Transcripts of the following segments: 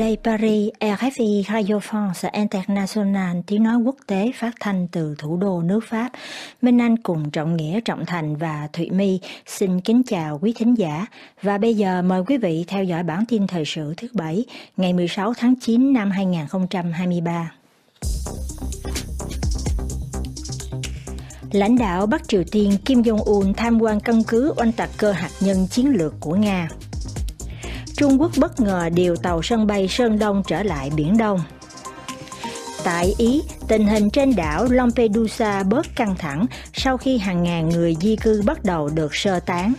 Đây Paris, RFI Radio France International tiếng nói quốc tế phát thanh từ thủ đô nước Pháp. Minh Anh cùng Trọng Nghĩa, Trọng Thành và Thụy My xin kính chào quý thính giả. Và bây giờ mời quý vị theo dõi bản tin thời sự thứ Bảy, ngày 16 tháng 9 năm 2023. Lãnh đạo Bắc Triều Tiên Kim Jong-un tham quan căn cứ oanh tạc cơ hạt nhân chiến lược của Nga. Trung Quốc bất ngờ điều tàu sân bay Sơn Đông trở lại Biển Đông. Tại Ý, tình hình trên đảo Lampedusa bớt căng thẳng sau khi hàng ngàn người di cư bắt đầu được sơ tán.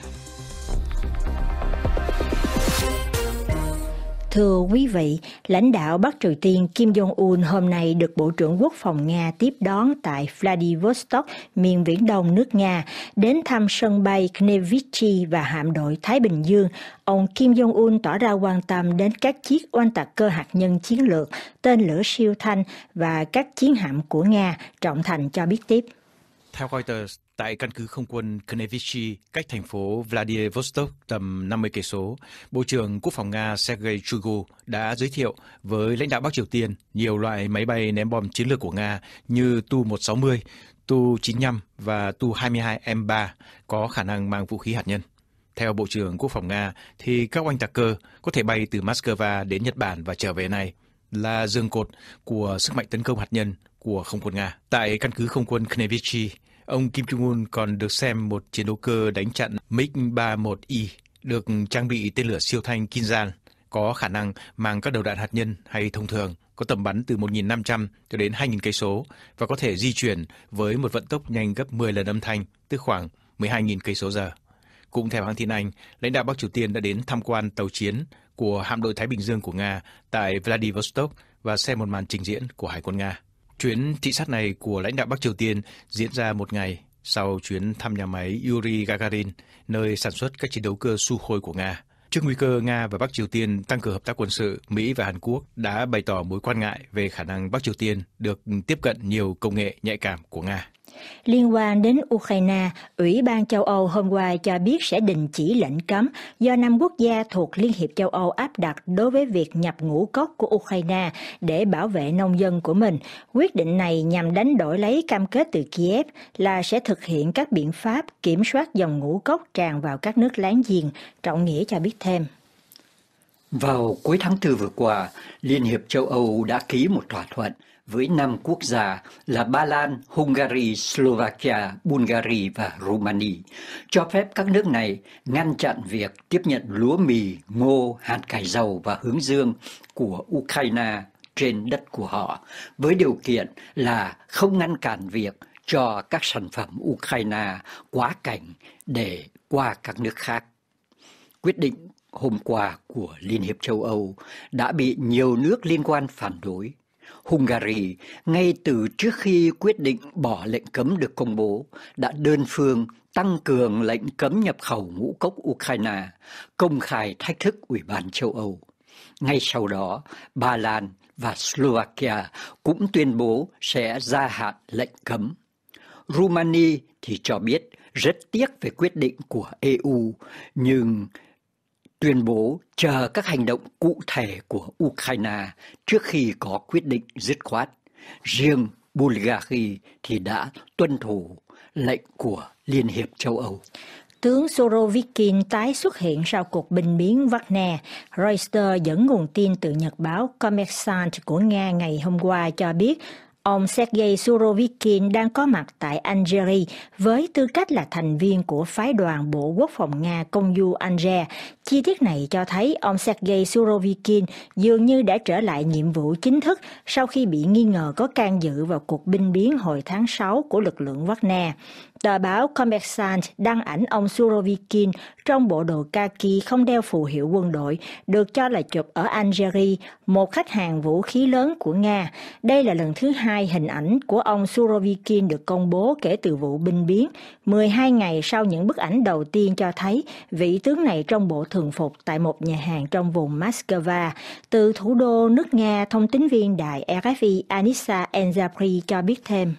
Thưa quý vị, lãnh đạo Bắc Triều Tiên Kim Jong-un hôm nay được Bộ trưởng Quốc phòng Nga tiếp đón tại Vladivostok, miền Viễn Đông nước Nga, đến thăm sân bay Knevichi và hạm đội Thái Bình Dương. Ông Kim Jong-un tỏ ra quan tâm đến các chiếc oanh tạc cơ hạt nhân chiến lược, tên lửa siêu thanh và các chiến hạm của Nga, Trọng Thành cho biết tiếp. Theo Reuters, tại căn cứ không quân Knevichi cách thành phố Vladivostok tầm 50 cây số, Bộ trưởng Quốc phòng Nga Sergei Shoigu đã giới thiệu với lãnh đạo Bắc Triều Tiên nhiều loại máy bay ném bom chiến lược của Nga như Tu-160, Tu-95 và Tu-22M3 có khả năng mang vũ khí hạt nhân. Theo Bộ trưởng Quốc phòng Nga, thì các oanh tạc cơ có thể bay từ Moscow đến Nhật Bản và trở về này là dương cột của sức mạnh tấn công hạt nhân của không quân Nga. Tại căn cứ không quân Knevichi. Ông Kim Jong-un còn được xem một chiến đấu cơ đánh chặn MiG-31I được trang bị tên lửa siêu thanh Kinzhan có khả năng mang các đầu đạn hạt nhân hay thông thường có tầm bắn từ 1.500 cho đến 2.000 cây số và có thể di chuyển với một vận tốc nhanh gấp 10 lần âm thanh, tức khoảng 12.000 cây số giờ. Cũng theo hãng tin Anh, lãnh đạo Bắc Triều Tiên đã đến tham quan tàu chiến của hạm đội Thái Bình Dương của Nga tại Vladivostok và xem một màn trình diễn của Hải quân Nga. Chuyến thị sát này của lãnh đạo Bắc Triều Tiên diễn ra một ngày sau chuyến thăm nhà máy Yuri Gagarin, nơi sản xuất các chiến đấu cơ Sukhoi của Nga. Trước nguy cơ Nga và Bắc Triều Tiên tăng cường hợp tác quân sự, Mỹ và Hàn Quốc đã bày tỏ mối quan ngại về khả năng Bắc Triều Tiên được tiếp cận nhiều công nghệ nhạy cảm của Nga. Liên quan đến Ukraine, Ủy ban châu Âu hôm qua cho biết sẽ đình chỉ lệnh cấm do năm quốc gia thuộc Liên hiệp châu Âu áp đặt đối với việc nhập ngũ cốc của Ukraine để bảo vệ nông dân của mình. Quyết định này nhằm đánh đổi lấy cam kết từ Kiev là sẽ thực hiện các biện pháp kiểm soát dòng ngũ cốc tràn vào các nước láng giềng. Trọng Nghĩa cho biết thêm. Vào cuối tháng 4 vừa qua, Liên hiệp châu Âu đã ký một thỏa thuận với năm quốc gia là Ba Lan, Hungary, Slovakia, Bulgaria và Romania, cho phép các nước này ngăn chặn việc tiếp nhận lúa mì, ngô, hạt cải dầu và hướng dương của Ukraine trên đất của họ, với điều kiện là không ngăn cản việc cho các sản phẩm Ukraine quá cảnh để qua các nước khác. Quyết định hôm qua của Liên hiệp châu Âu đã bị nhiều nước liên quan phản đối. Hungary, ngay từ trước khi quyết định bỏ lệnh cấm được công bố, đã đơn phương tăng cường lệnh cấm nhập khẩu ngũ cốc Ukraine, công khai thách thức Ủy ban châu Âu. Ngay sau đó, Ba Lan và Slovakia cũng tuyên bố sẽ gia hạn lệnh cấm. Rumani thì cho biết rất tiếc về quyết định của EU, nhưng tuyên bố chờ các hành động cụ thể của Ukraine trước khi có quyết định dứt khoát. Riêng Bulgaria thì đã tuân thủ lệnh của Liên hiệp châu Âu. Tướng Sorovikin tái xuất hiện sau cuộc bình biến Wagner. Reuters dẫn nguồn tin từ nhật báo Kommersant của Nga ngày hôm qua cho biết, Ông Sergei Surovikin đang có mặt tại Algeria với tư cách là thành viên của phái đoàn Bộ Quốc phòng Nga công du Alger. Chi tiết này cho thấy ông Sergei Surovikin dường như đã trở lại nhiệm vụ chính thức sau khi bị nghi ngờ có can dự vào cuộc binh biến hồi tháng 6 của lực lượng Wagner. Tờ báo Kommersant đăng ảnh ông Surovikin trong bộ đồ kaki không đeo phù hiệu quân đội, được cho là chụp ở Algeria, một khách hàng vũ khí lớn của Nga. Đây là lần thứ hai hình ảnh của ông Surovikin được công bố kể từ vụ binh biến, 12 ngày sau những bức ảnh đầu tiên cho thấy vị tướng này trong bộ thường phục tại một nhà hàng trong vùng Moscow. Từ thủ đô nước Nga, thông tín viên đài RFI Anissa Enzapri cho biết thêm.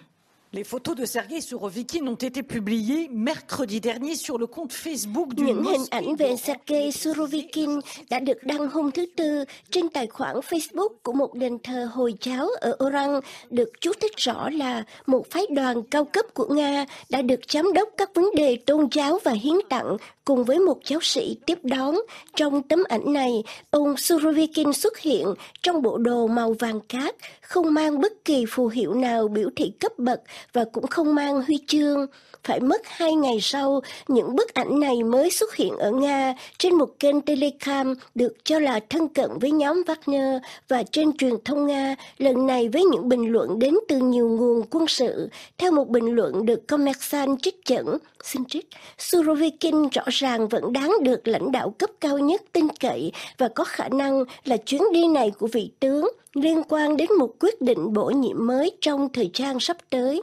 Les photos de Sergei Surovikin ont été publiées mercredi dernier sur le compte Facebook du Những hình ảnh về Sergei Surovikin đã được đăng hôm thứ Tư trên tài khoản Facebook của một đền thờ Hồi giáo ở Oran, được chú thích rõ là một phái đoàn cao cấp của Nga đã được giám đốc các vấn đề tôn giáo và hiến tặng cùng với một giáo sĩ tiếp đón. Trong tấm ảnh này, ông Surovikin xuất hiện trong bộ đồ màu vàng cát, không mang bất kỳ phù hiệu nào biểu thị cấp bậc và cũng không mang huy chương. Phải mất hai ngày sau, những bức ảnh này mới xuất hiện ở Nga trên một kênh telecam được cho là thân cận với nhóm Wagner và trên truyền thông Nga, lần này với những bình luận đến từ nhiều nguồn quân sự. Theo một bình luận được Kommersant trích dẫn, xin trích, Surovikin rõ ràng vẫn đáng được lãnh đạo cấp cao nhất tin cậy và có khả năng là chuyến đi này của vị tướng liên quan đến một quyết định bổ nhiệm mới trong thời gian sắp tới.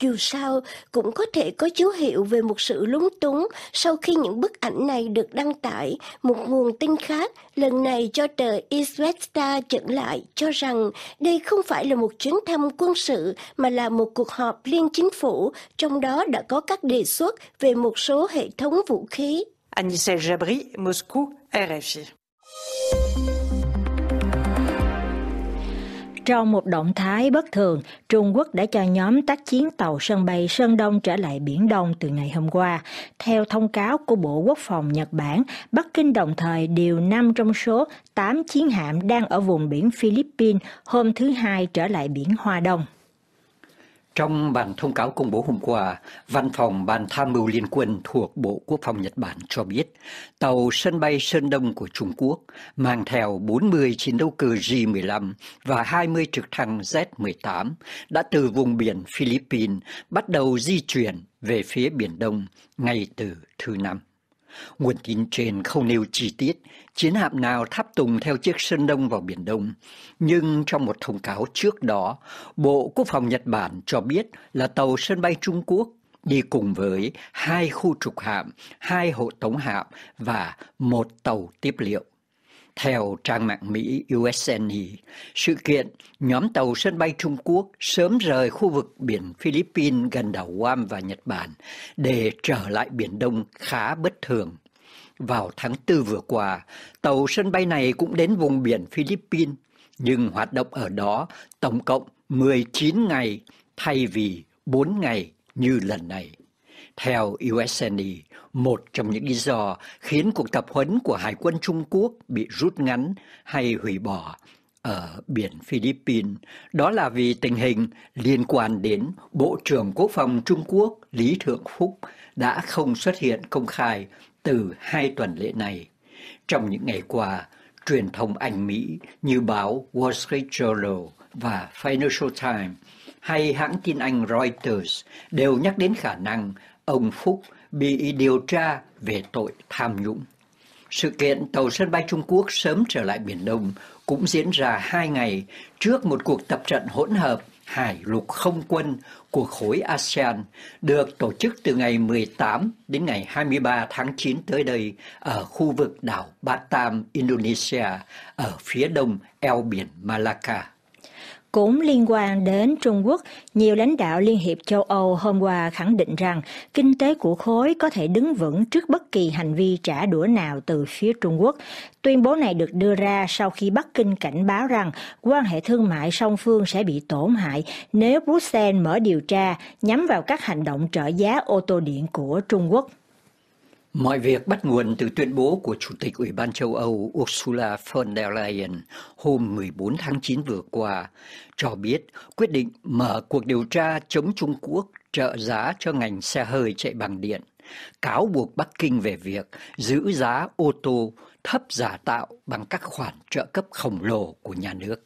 Dù sao, cũng có thể có dấu hiệu về một sự lúng túng sau khi những bức ảnh này được đăng tải. Một nguồn tin khác, lần này cho tờ Isvesta dẫn lại cho rằng đây không phải là một chuyến thăm quân sự mà là một cuộc họp liên chính phủ, trong đó đã có các đề xuất về một số hệ thống vũ khí. Anissa Jabri, Moscou, RFI. Trong một động thái bất thường, Trung Quốc đã cho nhóm tác chiến tàu sân bay Sơn Đông trở lại Biển Đông từ ngày hôm qua. Theo thông cáo của Bộ Quốc phòng Nhật Bản, Bắc Kinh đồng thời điều 5 trong số 8 chiến hạm đang ở vùng biển Philippines hôm thứ Hai trở lại biển Hoa Đông. Trong bản thông cáo công bố hôm qua, Văn phòng Ban Tham mưu Liên quân thuộc Bộ Quốc phòng Nhật Bản cho biết, tàu sân bay Sơn Đông của Trung Quốc mang theo 40 chiến đấu cơ J-15 và 20 trực thăng Z-18 đã từ vùng biển Philippines bắt đầu di chuyển về phía Biển Đông ngay từ thứ Năm. Nguồn tin trên không nêu chi tiết chiến hạm nào tháp tùng theo chiếc Sơn Đông vào Biển Đông, nhưng trong một thông cáo trước đó, Bộ Quốc phòng Nhật Bản cho biết là tàu sân bay Trung Quốc đi cùng với hai khu trục hạm, hai hộ tống hạm và một tàu tiếp liệu. Theo trang mạng Mỹ USNE, sự kiện nhóm tàu sân bay Trung Quốc sớm rời khu vực biển Philippines gần đảo Guam và Nhật Bản để trở lại Biển Đông khá bất thường. Vào tháng 4 vừa qua, tàu sân bay này cũng đến vùng biển Philippines, nhưng hoạt động ở đó tổng cộng 19 ngày thay vì 4 ngày như lần này. Theo USNE, một trong những lý do khiến cuộc tập huấn của Hải quân Trung Quốc bị rút ngắn hay hủy bỏ ở biển Philippines, đó là vì tình hình liên quan đến Bộ trưởng Quốc phòng Trung Quốc Lý Thượng Phúc đã không xuất hiện công khai từ hai tuần lễ này. Trong những ngày qua, truyền thông Anh Mỹ như báo Wall Street Journal và Financial Times hay hãng tin Anh Reuters đều nhắc đến khả năng ông Phúc bị điều tra về tội tham nhũng. Sự kiện tàu sân bay Trung Quốc sớm trở lại Biển Đông cũng diễn ra hai ngày trước một cuộc tập trận hỗn hợp hải lục không quân của khối ASEAN được tổ chức từ ngày 18 đến ngày 23 tháng 9 tới đây ở khu vực đảo Batam, Indonesia, ở phía đông eo biển Malacca. Cũng liên quan đến Trung Quốc, nhiều lãnh đạo Liên hiệp châu Âu hôm qua khẳng định rằng kinh tế của khối có thể đứng vững trước bất kỳ hành vi trả đũa nào từ phía Trung Quốc. Tuyên bố này được đưa ra sau khi Bắc Kinh cảnh báo rằng quan hệ thương mại song phương sẽ bị tổn hại nếu Bruxelles mở điều tra nhắm vào các hành động trợ giá ô tô điện của Trung Quốc. Mọi việc bắt nguồn từ tuyên bố của Chủ tịch Ủy ban châu Âu Ursula von der Leyen hôm 14 tháng 9 vừa qua, cho biết quyết định mở cuộc điều tra chống Trung Quốc trợ giá cho ngành xe hơi chạy bằng điện, cáo buộc Bắc Kinh về việc giữ giá ô tô thấp giả tạo bằng các khoản trợ cấp khổng lồ của nhà nước.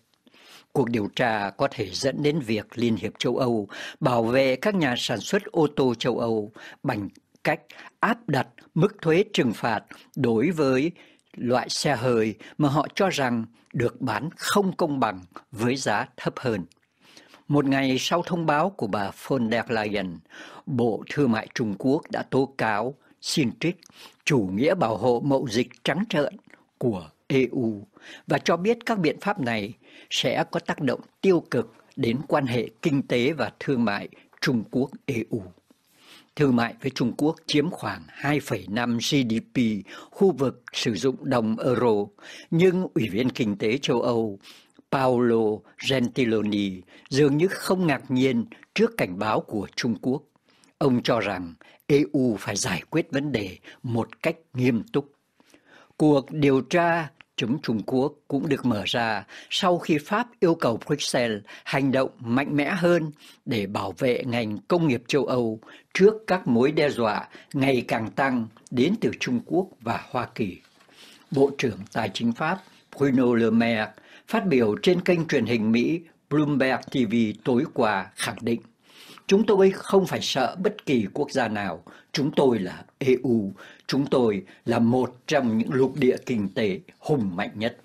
Cuộc điều tra có thể dẫn đến việc Liên hiệp châu Âu bảo vệ các nhà sản xuất ô tô châu Âu bằng cách áp đặt mức thuế trừng phạt đối với loại xe hơi mà họ cho rằng được bán không công bằng với giá thấp hơn. Một ngày sau thông báo của bà von der Leyen, Bộ Thương mại Trung Quốc đã tố cáo xin trích chủ nghĩa bảo hộ mậu dịch trắng trợn của EU và cho biết các biện pháp này sẽ có tác động tiêu cực đến quan hệ kinh tế và thương mại Trung Quốc EU. Thương mại với Trung Quốc chiếm khoảng 2,5 GDP khu vực sử dụng đồng euro, nhưng Ủy viên Kinh tế châu Âu Paolo Gentiloni dường như không ngạc nhiên trước cảnh báo của Trung Quốc. Ông cho rằng EU phải giải quyết vấn đề một cách nghiêm túc. Cuộc điều tra chống Trung Quốc cũng được mở ra sau khi Pháp yêu cầu Bruxelles hành động mạnh mẽ hơn để bảo vệ ngành công nghiệp châu Âu trước các mối đe dọa ngày càng tăng đến từ Trung Quốc và Hoa Kỳ. Bộ trưởng Tài chính Pháp Bruno Le Maire phát biểu trên kênh truyền hình Mỹ Bloomberg TV tối qua khẳng định, Chúng tôi không phải sợ bất kỳ quốc gia nào. Chúng tôi là EU. Chúng tôi là một trong những lục địa kinh tế hùng mạnh nhất.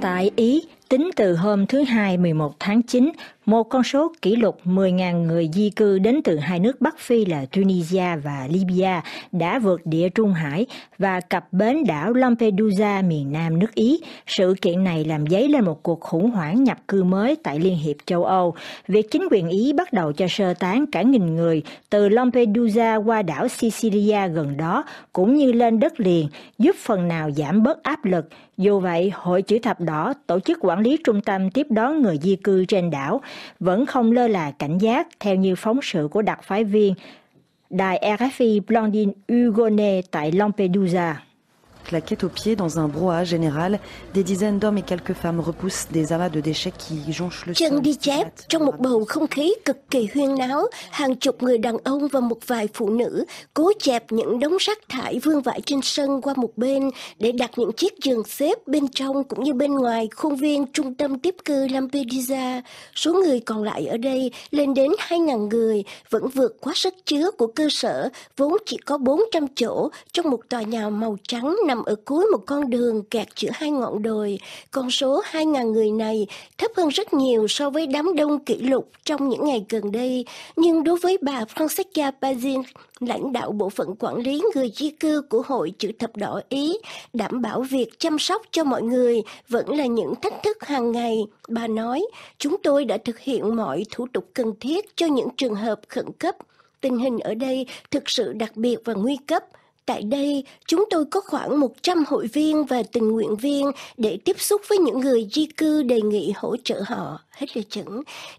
Tại Ý, tính từ hôm thứ Hai 11 tháng 9, một con số kỷ lục 10.000 người di cư đến từ hai nước Bắc Phi là Tunisia và Libya đã vượt địa Trung Hải và cập bến đảo Lampedusa miền nam nước Ý. Sự kiện này làm dấy lên một cuộc khủng hoảng nhập cư mới tại Liên hiệp châu Âu. Việc chính quyền Ý bắt đầu cho sơ tán cả nghìn người từ Lampedusa qua đảo Sicilia gần đó cũng như lên đất liền giúp phần nào giảm bớt áp lực. Dù vậy, Hội Chữ Thập Đỏ, tổ chức quản lý trung tâm tiếp đón người di cư trên đảo, vẫn không lơ là cảnh giác, theo như phóng sự của đặc phái viên đài RFI Blondine Hugonet tại Lampedusa claquette aux pieds dans un brouhaha général. Des dizaines d'hommes et quelques femmes repoussent des amas de déchets qui jonchent le Chân đi chép trong một bầu không khí cực kỳ huyên náo, hàng chục người đàn ông và một vài phụ nữ cố chẹp những đống rác thải vương vãi trên sân qua một bên để đặt những chiếc giường xếp bên trong cũng như bên ngoài khuôn viên trung tâm tiếp cư Lampedusa. Số người còn lại ở đây lên đến 2.000 người, vẫn vượt quá sức chứa của cơ sở vốn chỉ có 400 chỗ trong một tòa nhà màu trắng nằm nằm ở cuối một con đường kẹt giữa hai ngọn đồi. Con số 2.000 người này thấp hơn rất nhiều so với đám đông kỷ lục trong những ngày gần đây. Nhưng đối với bà Francesca Pazin, lãnh đạo bộ phận quản lý người di cư của Hội Chữ Thập Đỏ Ý, đảm bảo việc chăm sóc cho mọi người vẫn là những thách thức hàng ngày. Bà nói, chúng tôi đã thực hiện mọi thủ tục cần thiết cho những trường hợp khẩn cấp. Tình hình ở đây thực sự đặc biệt và nguy cấp. Tại đây, chúng tôi có khoảng 100 hội viên và tình nguyện viên để tiếp xúc với những người di cư đề nghị hỗ trợ họ. Hết lời chẩn.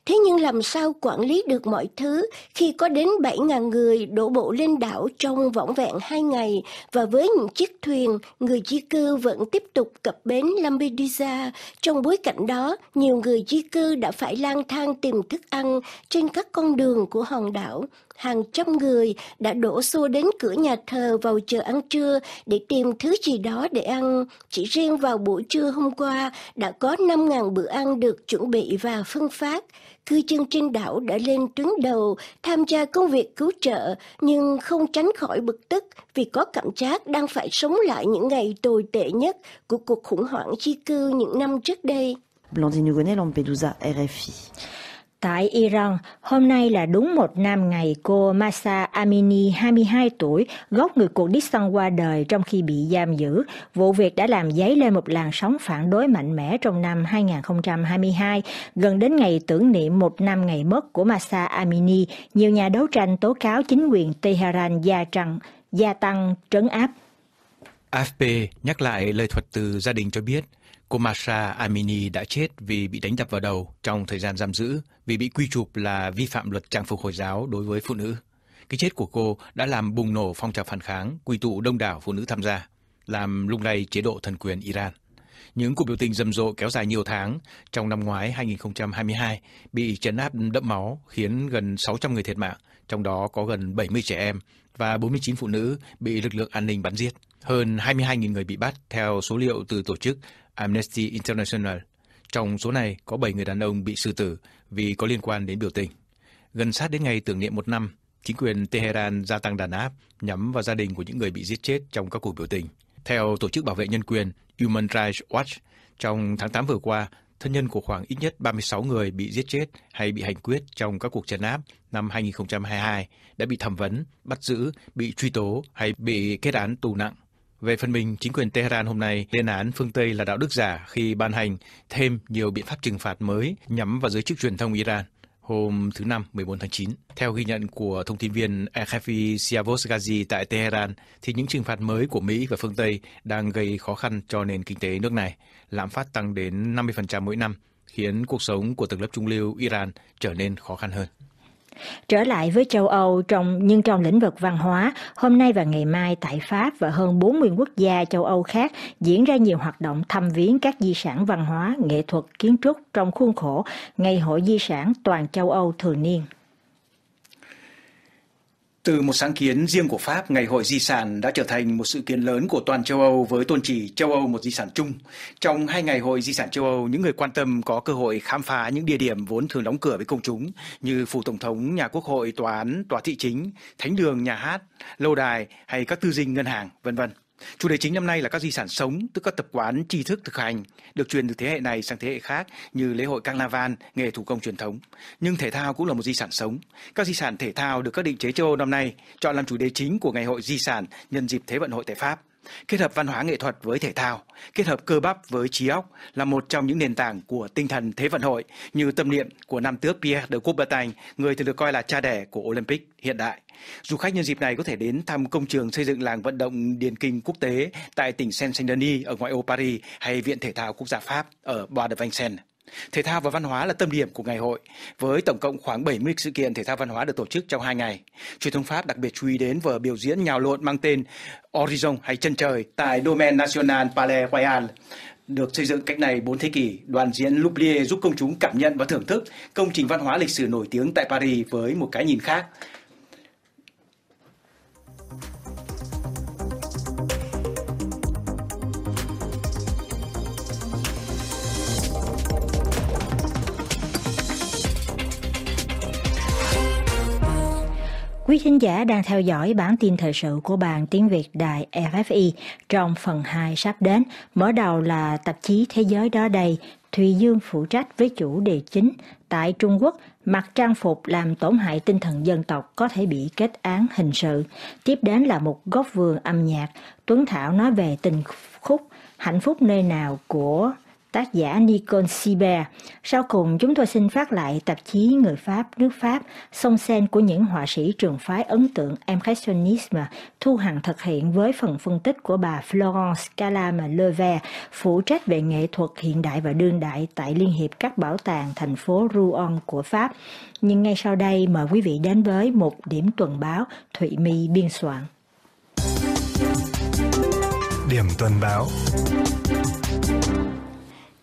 Thế nhưng làm sao quản lý được mọi thứ khi có đến 7.000 người đổ bộ lên đảo trong vỏn vẹn 2 ngày và với những chiếc thuyền, người di cư vẫn tiếp tục cập bến Lampedusa. Trong bối cảnh đó, nhiều người di cư đã phải lang thang tìm thức ăn trên các con đường của hòn đảo hàng trăm người đã đổ xô đến cửa nhà thờ vào giờ ăn trưa để tìm thứ gì đó để ăn. Chỉ riêng vào buổi trưa hôm qua đã có 5.000 bữa ăn được chuẩn bị và phân phát. Cư dân trên đảo đã lên tuyến đầu tham gia công việc cứu trợ nhưng không tránh khỏi bực tức vì có cảm giác đang phải sống lại những ngày tồi tệ nhất của cuộc khủng hoảng di cư những năm trước đây. Blandine Hugonet, Lampedusa, RFI. Tại Iran, hôm nay là đúng một năm ngày cô Masa Amini, 22 tuổi, gốc người cuộc qua đời trong khi bị giam giữ. Vụ việc đã làm dấy lên một làn sóng phản đối mạnh mẽ trong năm 2022. Gần đến ngày tưởng niệm một năm ngày mất của Masa Amini, nhiều nhà đấu tranh tố cáo chính quyền Tehran gia tăng, gia tăng trấn áp. AFP nhắc lại lời thuật từ gia đình cho biết Cô Masha Amini đã chết vì bị đánh đập vào đầu trong thời gian giam giữ vì bị quy chụp là vi phạm luật trang phục Hồi giáo đối với phụ nữ. Cái chết của cô đã làm bùng nổ phong trào phản kháng, quy tụ đông đảo phụ nữ tham gia, làm lung lay chế độ thần quyền Iran. Những cuộc biểu tình rầm rộ kéo dài nhiều tháng trong năm ngoái 2022 bị chấn áp đẫm máu khiến gần 600 người thiệt mạng, trong đó có gần 70 trẻ em và 49 phụ nữ bị lực lượng an ninh bắn giết. Hơn 22.000 người bị bắt theo số liệu từ tổ chức Amnesty International. Trong số này có 7 người đàn ông bị xử tử vì có liên quan đến biểu tình. Gần sát đến ngày tưởng niệm một năm, chính quyền Tehran gia tăng đàn áp nhắm vào gia đình của những người bị giết chết trong các cuộc biểu tình. Theo Tổ chức Bảo vệ Nhân quyền Human Rights Watch, trong tháng 8 vừa qua, thân nhân của khoảng ít nhất 36 người bị giết chết hay bị hành quyết trong các cuộc trấn áp năm 2022 đã bị thẩm vấn, bắt giữ, bị truy tố hay bị kết án tù nặng. Về phần mình, chính quyền Tehran hôm nay lên án phương Tây là đạo đức giả khi ban hành thêm nhiều biện pháp trừng phạt mới nhắm vào giới chức truyền thông Iran hôm thứ Năm 14 tháng 9. Theo ghi nhận của thông tin viên Ekhefi Siavos Ghazi tại Tehran, thì những trừng phạt mới của Mỹ và phương Tây đang gây khó khăn cho nền kinh tế nước này. Lạm phát tăng đến 50% mỗi năm, khiến cuộc sống của tầng lớp trung lưu Iran trở nên khó khăn hơn. Trở lại với châu Âu trong nhưng trong lĩnh vực văn hóa, hôm nay và ngày mai tại Pháp và hơn 40 quốc gia châu Âu khác diễn ra nhiều hoạt động thăm viếng các di sản văn hóa, nghệ thuật, kiến trúc trong khuôn khổ Ngày hội di sản toàn châu Âu thường niên. Từ một sáng kiến riêng của Pháp, Ngày hội di sản đã trở thành một sự kiện lớn của toàn châu Âu với tôn chỉ châu Âu một di sản chung. Trong hai ngày hội di sản châu Âu, những người quan tâm có cơ hội khám phá những địa điểm vốn thường đóng cửa với công chúng như phủ tổng thống, nhà quốc hội, tòa án, tòa thị chính, thánh đường, nhà hát, lâu đài hay các tư dinh ngân hàng, vân vân. Chủ đề chính năm nay là các di sản sống, tức các tập quán, tri thức thực hành, được truyền từ thế hệ này sang thế hệ khác như lễ hội carnival, nghề thủ công truyền thống. Nhưng thể thao cũng là một di sản sống. Các di sản thể thao được các định chế châu Âu năm nay chọn làm chủ đề chính của ngày hội di sản nhân dịp Thế vận hội tại Pháp. Kết hợp văn hóa nghệ thuật với thể thao, kết hợp cơ bắp với trí óc là một trong những nền tảng của tinh thần Thế vận hội như tâm niệm của nam tước Pierre de Coubertin, người thường được coi là cha đẻ của Olympic hiện đại. Du khách nhân dịp này có thể đến thăm công trường xây dựng làng vận động điền kinh quốc tế tại tỉnh Saint-Denis ở ngoại ô Paris hay Viện Thể thao Quốc gia Pháp ở Bois de Vincennes. Thể thao và văn hóa là tâm điểm của ngày hội, với tổng cộng khoảng 70 sự kiện thể thao văn hóa được tổ chức trong hai ngày. Truyền thông Pháp đặc biệt chú ý đến vở biểu diễn nhào lộn mang tên Horizon hay chân trời tại Domaine National Palais Royal. Được xây dựng cách này 4 thế kỷ, đoàn diễn Loublier giúp công chúng cảm nhận và thưởng thức công trình văn hóa lịch sử nổi tiếng tại Paris với một cái nhìn khác. Quý khán giả đang theo dõi bản tin thời sự của bàn tiếng Việt đài FFI trong phần 2 sắp đến. Mở đầu là tạp chí Thế giới đó đây, Thùy Dương phụ trách với chủ đề chính. Tại Trung Quốc, mặc trang phục làm tổn hại tinh thần dân tộc có thể bị kết án hình sự. Tiếp đến là một góc vườn âm nhạc. Tuấn Thảo nói về tình khúc Hạnh phúc nơi nào của tác giả Nicole Siber. Sau cùng, chúng tôi xin phát lại tạp chí Người Pháp, nước Pháp, song sen của những họa sĩ trường phái ấn tượng Impressionisme, Thu Hằng thực hiện với phần phân tích của bà Florence Calame-Leve, phụ trách về nghệ thuật hiện đại và đương đại tại Liên hiệp các bảo tàng thành phố Rouen của Pháp. Nhưng ngay sau đây, mời quý vị đến với một điểm tuần báo Thụy My biên soạn. Điểm tuần báo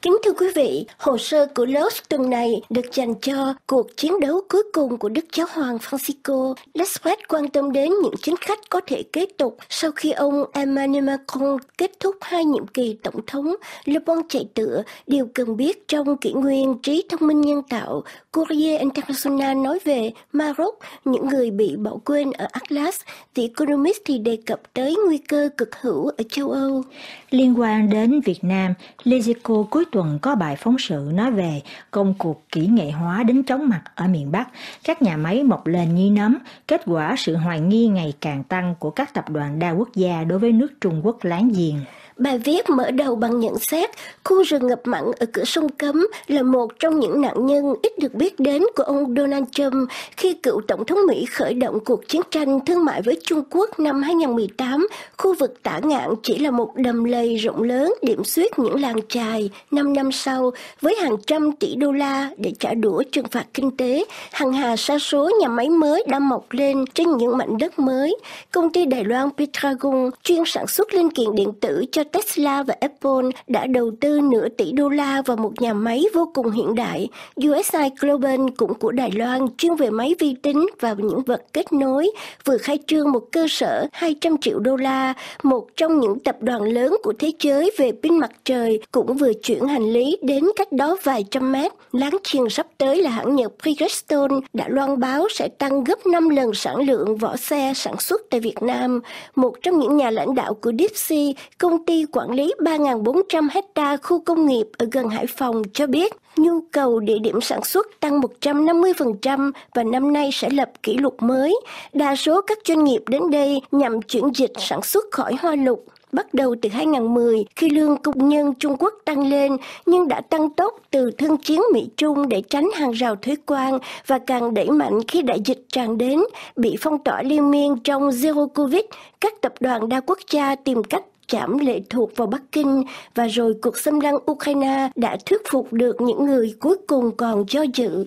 Kính thưa quý vị, hồ sơ của Los tuần này được dành cho cuộc chiến đấu cuối cùng của Đức Giáo hoàng Francisco. Lesquet quan tâm đến những chính khách có thể kế tục sau khi ông Emmanuel Macron kết thúc hai nhiệm kỳ tổng thống. Le Bon chạy tựa, điều cần biết trong kỷ nguyên trí thông minh nhân tạo. Courier International nói về Maroc, những người bị bỏ quên ở Atlas. The Economist thì đề cập tới nguy cơ cực hữu ở châu Âu. Liên quan đến Việt Nam, Lezico cuối tuần có bài phóng sự nói về công cuộc kỹ nghệ hóa đến chóng mặt ở miền Bắc. Các nhà máy mọc lên như nấm, kết quả sự hoài nghi ngày càng tăng của các tập đoàn đa quốc gia đối với nước Trung Quốc láng giềng. Bài viết mở đầu bằng nhận xét khu rừng ngập mặn ở cửa sông Cấm là một trong những nạn nhân ít được biết đến của ông Donald Trump khi cựu Tổng thống Mỹ khởi động cuộc chiến tranh thương mại với Trung Quốc năm 2018. Khu vực tả ngạn chỉ là một đầm lầy rộng lớn điểm xuyết những làng trài. Năm năm sau, với hàng trăm tỷ đô la để trả đũa trừng phạt kinh tế, hàng hà sa số nhà máy mới đã mọc lên trên những mảnh đất mới. Công ty Đài Loan Petragon chuyên sản xuất linh kiện điện tử cho Tesla và Apple đã đầu tư nửa tỷ đô la vào một nhà máy vô cùng hiện đại. USI Global cũng của Đài Loan chuyên về máy vi tính và những vật kết nối vừa khai trương một cơ sở 200 triệu đô la, một trong những tập đoàn lớn của thế giới về pin mặt trời cũng vừa chuyển hành lý đến cách đó vài trăm mét. Láng giềng sắp tới là hãng Nhật Bridgestone đã loan báo sẽ tăng gấp 5 lần sản lượng vỏ xe sản xuất tại Việt Nam. Một trong những nhà lãnh đạo của Dipsy, công ty quản lý 3.400 hecta khu công nghiệp ở gần Hải Phòng cho biết nhu cầu địa điểm sản xuất tăng 150% và năm nay sẽ lập kỷ lục mới. Đa số các doanh nghiệp đến đây nhằm chuyển dịch sản xuất khỏi hoa lục. bắt đầu từ 2010 khi lương công nhân Trung Quốc tăng lên nhưng đã tăng tốc từ thương chiến Mỹ-Trung để tránh hàng rào thuế quan và càng đẩy mạnh khi đại dịch tràn đến, bị phong tỏa liên miên trong Zero Covid, các tập đoàn đa quốc gia tìm cách chạm lệ thuộc vào Bắc Kinh và rồi cuộc xâm lăng Ukraine đã thuyết phục được những người cuối cùng còn do dự.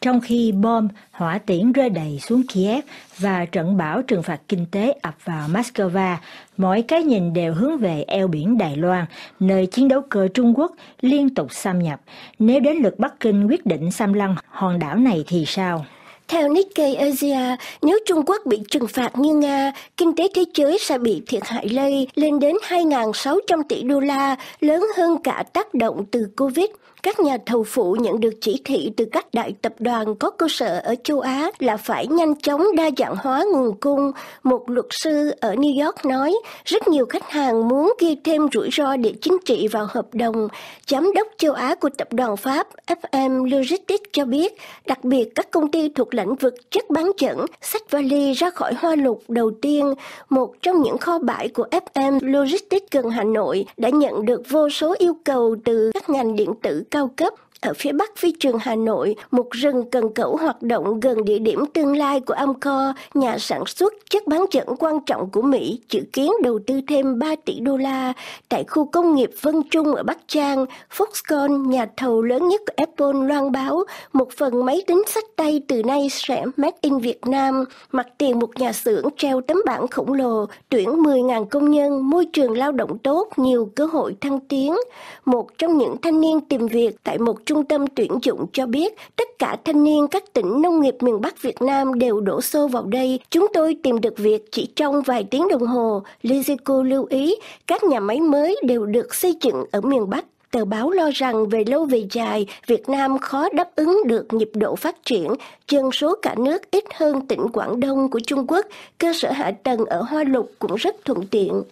Trong khi bom, hỏa tiễn rơi đầy xuống Kiev và trận bão trừng phạt kinh tế ập vào Moscow, mọi cái nhìn đều hướng về eo biển Đài Loan, nơi chiến đấu cơ Trung Quốc liên tục xâm nhập. Nếu đến lượt Bắc Kinh quyết định xâm lăng hòn đảo này thì sao? Theo Nikkei Asia, nếu Trung Quốc bị trừng phạt như Nga, kinh tế thế giới sẽ bị thiệt hại lây lên đến 2.600 tỷ đô la, lớn hơn cả tác động từ Covid các nhà thầu phụ nhận được chỉ thị từ các đại tập đoàn có cơ sở ở châu Á là phải nhanh chóng đa dạng hóa nguồn cung. Một luật sư ở New York nói, rất nhiều khách hàng muốn ghi thêm rủi ro địa chính trị vào hợp đồng. Giám đốc châu Á của tập đoàn Pháp FM Logistics cho biết, đặc biệt các công ty thuộc lĩnh vực chất bán dẫn sách vali ra khỏi hoa lục đầu tiên. Một trong những kho bãi của FM Logistics gần Hà Nội đã nhận được vô số yêu cầu từ các ngành điện tử cao cấp ở phía bắc phi trường Hà Nội, một rừng cần cẩu hoạt động gần địa điểm tương lai của Amcor, nhà sản xuất chất bán dẫn quan trọng của Mỹ, dự kiến đầu tư thêm 3 tỷ đô la tại khu công nghiệp Vân Trung ở Bắc Trang. Foxconn, nhà thầu lớn nhất của Apple loan báo một phần máy tính sách tay từ nay sẽ made in Việt Nam, mặt tiền một nhà xưởng treo tấm bảng khổng lồ, tuyển 10.000 công nhân, môi trường lao động tốt, nhiều cơ hội thăng tiến. Một trong những thanh niên tìm việc tại một trung trung tâm tuyển dụng cho biết tất cả thanh niên các tỉnh nông nghiệp miền Bắc Việt Nam đều đổ xô vào đây. Chúng tôi tìm được việc chỉ trong vài tiếng đồng hồ. Lizico lưu ý các nhà máy mới đều được xây dựng ở miền Bắc tờ báo lo rằng về lâu về dài, Việt Nam khó đáp ứng được nhịp độ phát triển, dân số cả nước ít hơn tỉnh Quảng Đông của Trung Quốc, cơ sở hạ tầng ở Hoa Lục cũng rất thuận tiện.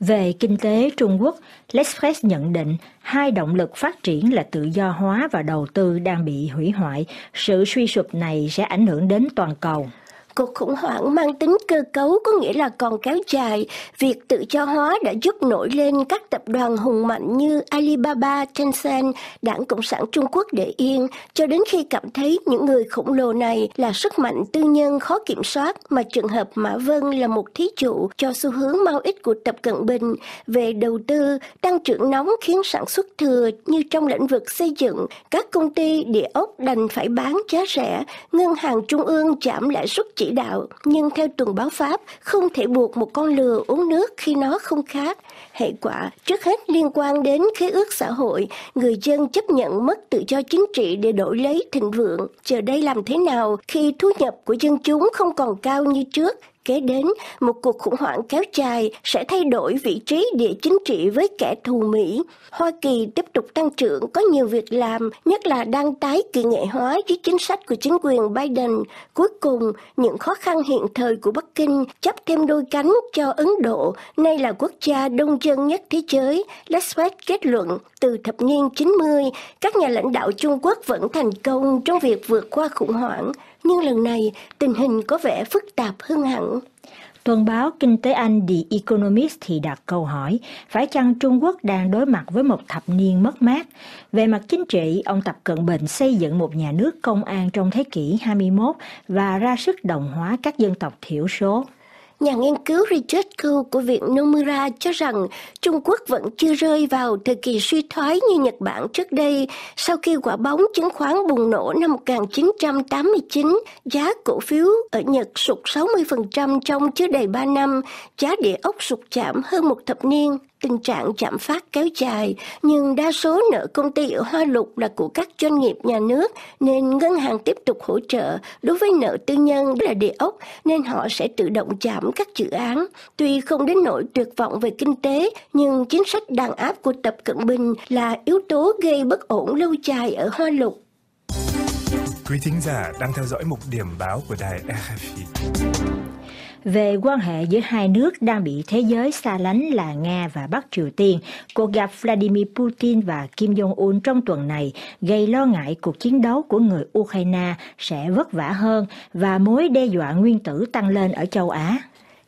Về kinh tế Trung Quốc, L'Express nhận định hai động lực phát triển là tự do hóa và đầu tư đang bị hủy hoại. Sự suy sụp này sẽ ảnh hưởng đến toàn cầu. Cuộc khủng hoảng mang tính cơ cấu có nghĩa là còn kéo dài. Việc tự do hóa đã giúp nổi lên các tập đoàn hùng mạnh như Alibaba, Tencent, Đảng Cộng sản Trung Quốc để yên, cho đến khi cảm thấy những người khổng lồ này là sức mạnh tư nhân khó kiểm soát mà trường hợp Mã Vân là một thí dụ cho xu hướng mau ích của Tập Cận Bình. Về đầu tư, tăng trưởng nóng khiến sản xuất thừa như trong lĩnh vực xây dựng, các công ty địa ốc đành phải bán giá rẻ, ngân hàng trung ương giảm lãi suất chỉ chỉ đạo, nhưng theo tuần báo Pháp, không thể buộc một con lừa uống nước khi nó không khát. Hệ quả, trước hết liên quan đến khế ước xã hội, người dân chấp nhận mất tự do chính trị để đổi lấy thịnh vượng. Giờ đây làm thế nào khi thu nhập của dân chúng không còn cao như trước, kế đến, một cuộc khủng hoảng kéo dài sẽ thay đổi vị trí địa chính trị với kẻ thù Mỹ. Hoa Kỳ tiếp tục tăng trưởng có nhiều việc làm, nhất là đang tái kỳ nghệ hóa với chính sách của chính quyền Biden. Cuối cùng, những khó khăn hiện thời của Bắc Kinh chấp thêm đôi cánh cho Ấn Độ, nay là quốc gia đông dân nhất thế giới. Leswet kết luận, từ thập niên 90, các nhà lãnh đạo Trung Quốc vẫn thành công trong việc vượt qua khủng hoảng nhưng lần này tình hình có vẻ phức tạp hơn hẳn. Tuần báo Kinh tế Anh The Economist thì đặt câu hỏi, phải chăng Trung Quốc đang đối mặt với một thập niên mất mát? Về mặt chính trị, ông Tập Cận Bình xây dựng một nhà nước công an trong thế kỷ 21 và ra sức đồng hóa các dân tộc thiểu số. Nhà nghiên cứu Richard Koo của Viện Nomura cho rằng Trung Quốc vẫn chưa rơi vào thời kỳ suy thoái như Nhật Bản trước đây. Sau khi quả bóng chứng khoán bùng nổ năm 1989, giá cổ phiếu ở Nhật sụt 60% trong chưa đầy 3 năm, giá địa ốc sụt chạm hơn một thập niên tình trạng chậm phát kéo dài, nhưng đa số nợ công ty ở Hoa Lục là của các doanh nghiệp nhà nước, nên ngân hàng tiếp tục hỗ trợ. Đối với nợ tư nhân là địa ốc, nên họ sẽ tự động giảm các dự án. Tuy không đến nỗi tuyệt vọng về kinh tế, nhưng chính sách đàn áp của Tập Cận Bình là yếu tố gây bất ổn lâu dài ở Hoa Lục. Quý thính giả đang theo dõi mục điểm báo của đài RFI về quan hệ giữa hai nước đang bị thế giới xa lánh là Nga và Bắc Triều Tiên. Cuộc gặp Vladimir Putin và Kim Jong-un trong tuần này gây lo ngại cuộc chiến đấu của người Ukraine sẽ vất vả hơn và mối đe dọa nguyên tử tăng lên ở châu Á.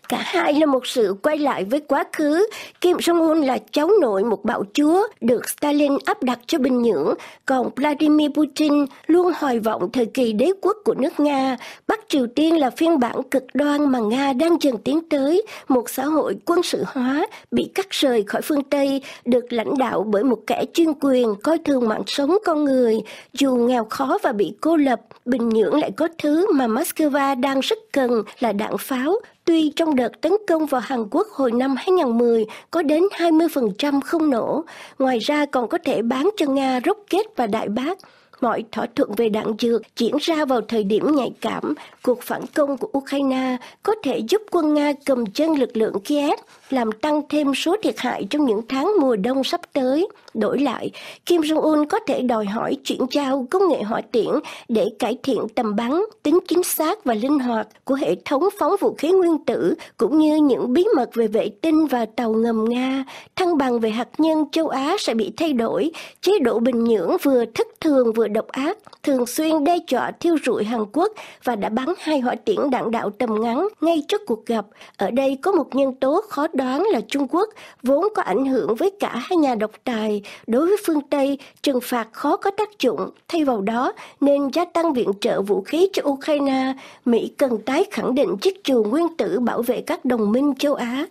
Cả hai là một sự quay lại với quá khứ. Kim Jong-un là cháu nội một bạo chúa được Stalin áp đặt cho Bình Nhưỡng, còn Vladimir Putin luôn hoài vọng thời kỳ đế quốc của nước Nga. Bắc Triều Tiên là phiên bản cực đoan mà Nga đang dần tiến tới, một xã hội quân sự hóa, bị cắt rời khỏi phương Tây, được lãnh đạo bởi một kẻ chuyên quyền coi thường mạng sống con người. Dù nghèo khó và bị cô lập, Bình Nhưỡng lại có thứ mà Moscow đang rất cần là đạn pháo, Tuy trong đợt tấn công vào Hàn Quốc hồi năm 2010 có đến 20% không nổ, ngoài ra còn có thể bán cho Nga rocket và đại bác. Mọi thỏa thuận về đạn dược diễn ra vào thời điểm nhạy cảm, cuộc phản công của Ukraine có thể giúp quân Nga cầm chân lực lượng Kiev, làm tăng thêm số thiệt hại trong những tháng mùa đông sắp tới. Đổi lại, Kim Jong-un có thể đòi hỏi chuyển giao công nghệ hỏa tiễn để cải thiện tầm bắn, tính chính xác và linh hoạt của hệ thống phóng vũ khí nguyên tử, cũng như những bí mật về vệ tinh và tàu ngầm Nga. Thăng bằng về hạt nhân châu Á sẽ bị thay đổi. Chế độ Bình Nhưỡng vừa thất thường vừa độc ác, thường xuyên đe dọa thiêu rụi Hàn Quốc và đã bắn hai hỏa tiễn đạn đạo tầm ngắn ngay trước cuộc gặp. Ở đây có một nhân tố khó đoán là Trung Quốc vốn có ảnh hưởng với cả hai nhà độc tài. Đối với phương Tây, trừng phạt khó có tác dụng. Thay vào đó, nên gia tăng viện trợ vũ khí cho Ukraine. Mỹ cần tái khẳng định chiếc trường nguyên tử bảo vệ các đồng minh châu Á.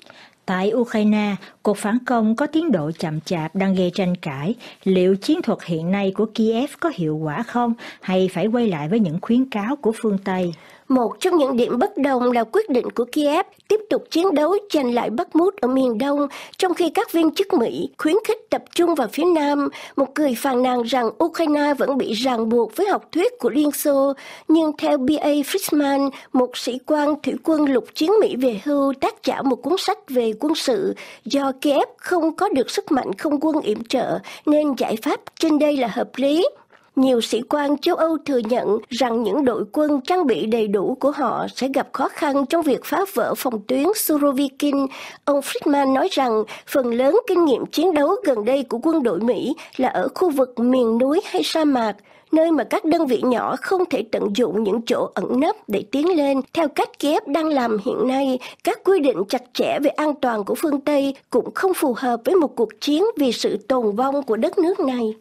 Tại Ukraine, cuộc phản công có tiến độ chậm chạp đang gây tranh cãi. Liệu chiến thuật hiện nay của Kiev có hiệu quả không hay phải quay lại với những khuyến cáo của phương Tây? Một trong những điểm bất đồng là quyết định của Kiev tiếp tục chiến đấu giành lại Bắc Mút ở miền Đông, trong khi các viên chức Mỹ khuyến khích tập trung vào phía Nam. Một người phàn nàn rằng Ukraine vẫn bị ràng buộc với học thuyết của Liên Xô, nhưng theo B.A. Frischman, một sĩ quan thủy quân lục chiến Mỹ về hưu tác giả một cuốn sách về quân sự, do Kiev không có được sức mạnh không quân yểm trợ, nên giải pháp trên đây là hợp lý. Nhiều sĩ quan châu Âu thừa nhận rằng những đội quân trang bị đầy đủ của họ sẽ gặp khó khăn trong việc phá vỡ phòng tuyến Surovikin. Ông Friedman nói rằng phần lớn kinh nghiệm chiến đấu gần đây của quân đội Mỹ là ở khu vực miền núi hay sa mạc, nơi mà các đơn vị nhỏ không thể tận dụng những chỗ ẩn nấp để tiến lên theo cách Kiev đang làm hiện nay. Các quy định chặt chẽ về an toàn của phương Tây cũng không phù hợp với một cuộc chiến vì sự tồn vong của đất nước này.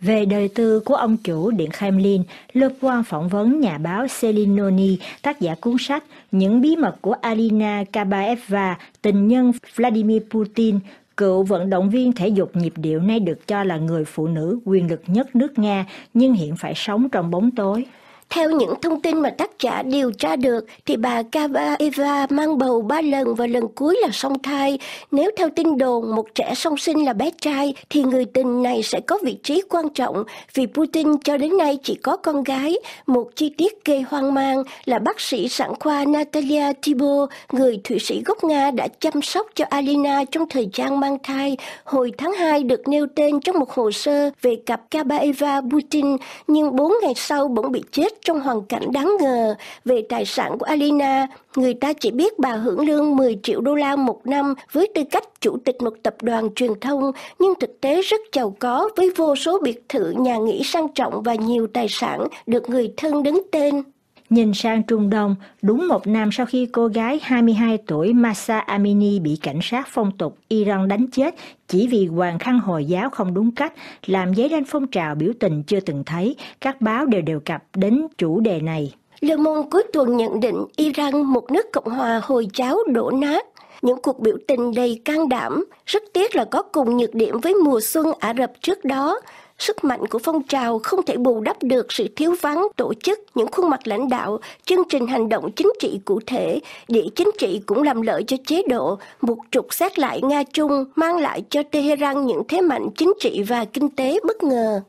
Về đời tư của ông chủ Điện Kremlin, Le Point phỏng vấn nhà báo Selinoni, tác giả cuốn sách Những bí mật của Alina Kabaeva, tình nhân Vladimir Putin, Cựu vận động viên thể dục nhịp điệu nay được cho là người phụ nữ quyền lực nhất nước Nga nhưng hiện phải sống trong bóng tối. Theo những thông tin mà tác giả điều tra được, thì bà Kavaeva mang bầu ba lần và lần cuối là song thai. Nếu theo tin đồn một trẻ song sinh là bé trai, thì người tình này sẽ có vị trí quan trọng vì Putin cho đến nay chỉ có con gái. Một chi tiết gây hoang mang là bác sĩ sản khoa Natalia Tibo, người Thụy Sĩ gốc Nga đã chăm sóc cho Alina trong thời gian mang thai. Hồi tháng 2 được nêu tên trong một hồ sơ về cặp Kabaeva Putin, nhưng 4 ngày sau bỗng bị chết trong hoàn cảnh đáng ngờ về tài sản của Alina. Người ta chỉ biết bà hưởng lương 10 triệu đô la một năm với tư cách chủ tịch một tập đoàn truyền thông, nhưng thực tế rất giàu có với vô số biệt thự, nhà nghỉ sang trọng và nhiều tài sản được người thân đứng tên. Nhìn sang Trung Đông, đúng một năm sau khi cô gái 22 tuổi Masa Amini bị cảnh sát phong tục Iran đánh chết chỉ vì hoàng khăn Hồi giáo không đúng cách, làm dấy lên phong trào biểu tình chưa từng thấy, các báo đều đều cập đến chủ đề này. Le Monde cuối tuần nhận định Iran, một nước Cộng hòa Hồi giáo đổ nát, những cuộc biểu tình đầy can đảm, rất tiếc là có cùng nhược điểm với mùa xuân Ả Rập trước đó, Sức mạnh của phong trào không thể bù đắp được sự thiếu vắng tổ chức, những khuôn mặt lãnh đạo, chương trình hành động chính trị cụ thể. Địa chính trị cũng làm lợi cho chế độ, một trục xét lại Nga Trung, mang lại cho Tehran những thế mạnh chính trị và kinh tế bất ngờ.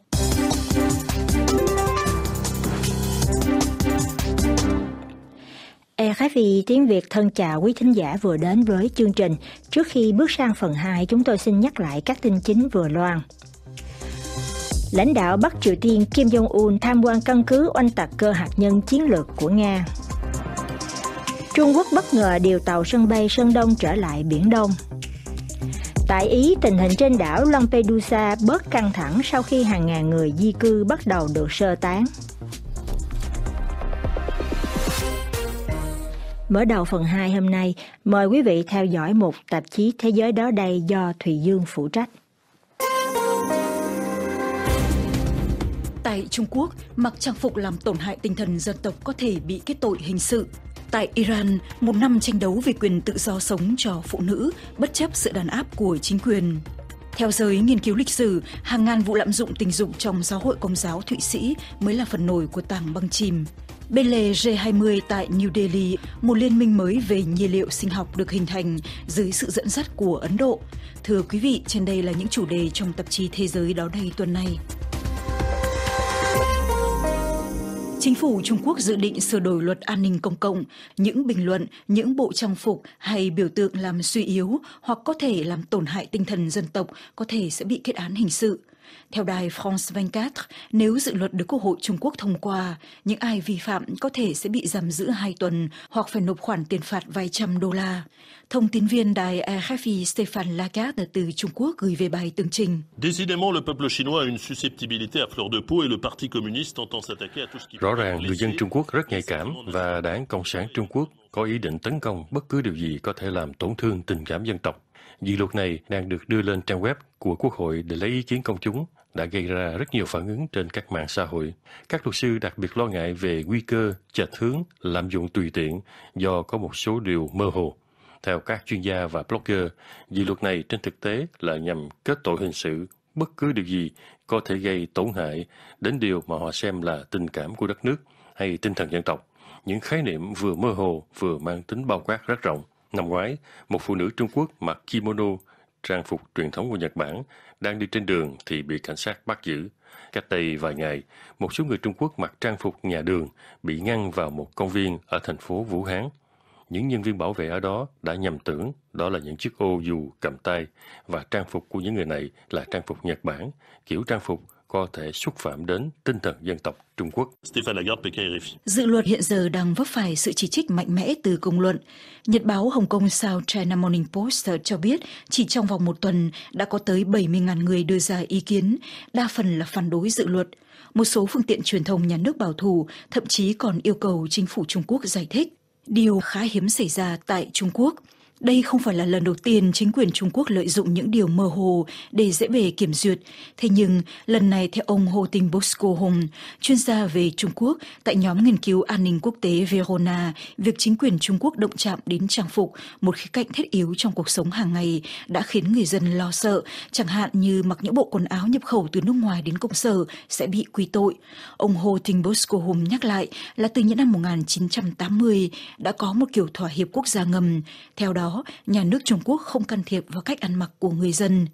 RFI tiếng Việt thân chào quý thính giả vừa đến với chương trình. Trước khi bước sang phần 2, chúng tôi xin nhắc lại các tin chính vừa loan. Lãnh đạo Bắc Triều Tiên Kim Jong-un tham quan căn cứ oanh tạc cơ hạt nhân chiến lược của Nga. Trung Quốc bất ngờ điều tàu sân bay Sơn Đông trở lại Biển Đông. Tại Ý, tình hình trên đảo Lampedusa bớt căng thẳng sau khi hàng ngàn người di cư bắt đầu được sơ tán. Mở đầu phần 2 hôm nay, mời quý vị theo dõi một tạp chí Thế giới đó đây do Thùy Dương phụ trách. Tại Trung Quốc, mặc trang phục làm tổn hại tinh thần dân tộc có thể bị kết tội hình sự. Tại Iran, một năm tranh đấu vì quyền tự do sống cho phụ nữ, bất chấp sự đàn áp của chính quyền. Theo giới nghiên cứu lịch sử, hàng ngàn vụ lạm dụng tình dục trong giáo hội công giáo Thụy Sĩ mới là phần nổi của tảng băng chìm. Bên lề G20 tại New Delhi, một liên minh mới về nhiên liệu sinh học được hình thành dưới sự dẫn dắt của Ấn Độ. Thưa quý vị, trên đây là những chủ đề trong tạp chí Thế giới đó đây tuần này. Chính phủ Trung Quốc dự định sửa đổi luật an ninh công cộng. Những bình luận, những bộ trang phục hay biểu tượng làm suy yếu hoặc có thể làm tổn hại tinh thần dân tộc có thể sẽ bị kết án hình sự. Theo đài France 24, nếu dự luật được Quốc hội Trung Quốc thông qua, những ai vi phạm có thể sẽ bị giam giữ 2 tuần hoặc phải nộp khoản tiền phạt vài trăm đô la. Thông tin viên đài RFI Stéphane Lagarde từ Trung Quốc gửi về bài tường trình. À à. Rõ ràng, người dân Trung Quốc rất nhạy cảm và Đảng Cộng sản Trung Quốc có ý định tấn công bất cứ điều gì có thể làm tổn thương tình cảm dân tộc. Dự luật này đang được đưa lên trang web của Quốc hội để lấy ý kiến công chúng đã gây ra rất nhiều phản ứng trên các mạng xã hội. Các luật sư đặc biệt lo ngại về nguy cơ chệch hướng, lạm dụng tùy tiện do có một số điều mơ hồ. Theo các chuyên gia và blogger, dự luật này trên thực tế là nhằm kết tội hình sự bất cứ điều gì có thể gây tổn hại đến điều mà họ xem là tình cảm của đất nước hay tinh thần dân tộc. Những khái niệm vừa mơ hồ vừa mang tính bao quát rất rộng. Năm ngoái, một phụ nữ Trung Quốc mặc kimono, trang phục truyền thống của Nhật Bản, đang đi trên đường thì bị cảnh sát bắt giữ. Cách đây vài ngày, một số người Trung Quốc mặc trang phục nhà đường bị ngăn vào một công viên ở thành phố Vũ Hán. Những nhân viên bảo vệ ở đó đã nhầm tưởng đó là những chiếc ô dù cầm tay và trang phục của những người này là trang phục Nhật Bản, kiểu trang phục có thể xúc phạm đến tinh thần dân tộc Trung Quốc. Dự luật hiện giờ đang vấp phải sự chỉ trích mạnh mẽ từ công luận. Nhật báo Hồng Kông South China Morning Post cho biết chỉ trong vòng một tuần đã có tới 70.000 người đưa ra ý kiến, đa phần là phản đối dự luật. Một số phương tiện truyền thông nhà nước bảo thủ thậm chí còn yêu cầu chính phủ Trung Quốc giải thích. Điều khá hiếm xảy ra tại Trung Quốc. Đây không phải là lần đầu tiên chính quyền Trung Quốc lợi dụng những điều mơ hồ để dễ bề kiểm duyệt. Thế nhưng, lần này theo ông Hồ Tinh Bosco Hùng, chuyên gia về Trung Quốc tại nhóm nghiên cứu an ninh quốc tế Verona, việc chính quyền Trung Quốc động chạm đến trang phục, một khía cạnh thiết yếu trong cuộc sống hàng ngày, đã khiến người dân lo sợ, chẳng hạn như mặc những bộ quần áo nhập khẩu từ nước ngoài đến công sở sẽ bị quy tội. Ông Hồ Tinh Bosco Hùng nhắc lại là từ những năm 1980 đã có một kiểu thỏa hiệp quốc gia ngầm. Theo đó, nhà nước Trung Quốc không can thiệp vào cách ăn mặc của người dân.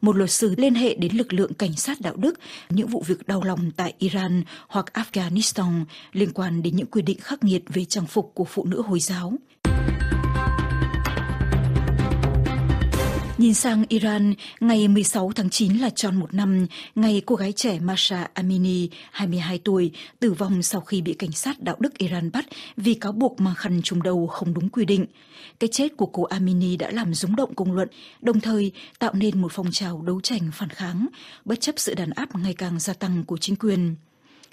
Một luật sư liên hệ đến lực lượng cảnh sát đạo đức, những vụ việc đau lòng tại Iran hoặc Afghanistan liên quan đến những quy định khắc nghiệt về trang phục của phụ nữ Hồi giáo. Nhìn sang Iran, ngày 16 tháng 9 là tròn một năm, ngày cô gái trẻ Masha Amini, 22 tuổi, tử vong sau khi bị cảnh sát đạo đức Iran bắt vì cáo buộc mang khăn trùng đầu không đúng quy định. Cái chết của cô Amini đã làm rúng động công luận, đồng thời tạo nên một phong trào đấu tranh phản kháng, bất chấp sự đàn áp ngày càng gia tăng của chính quyền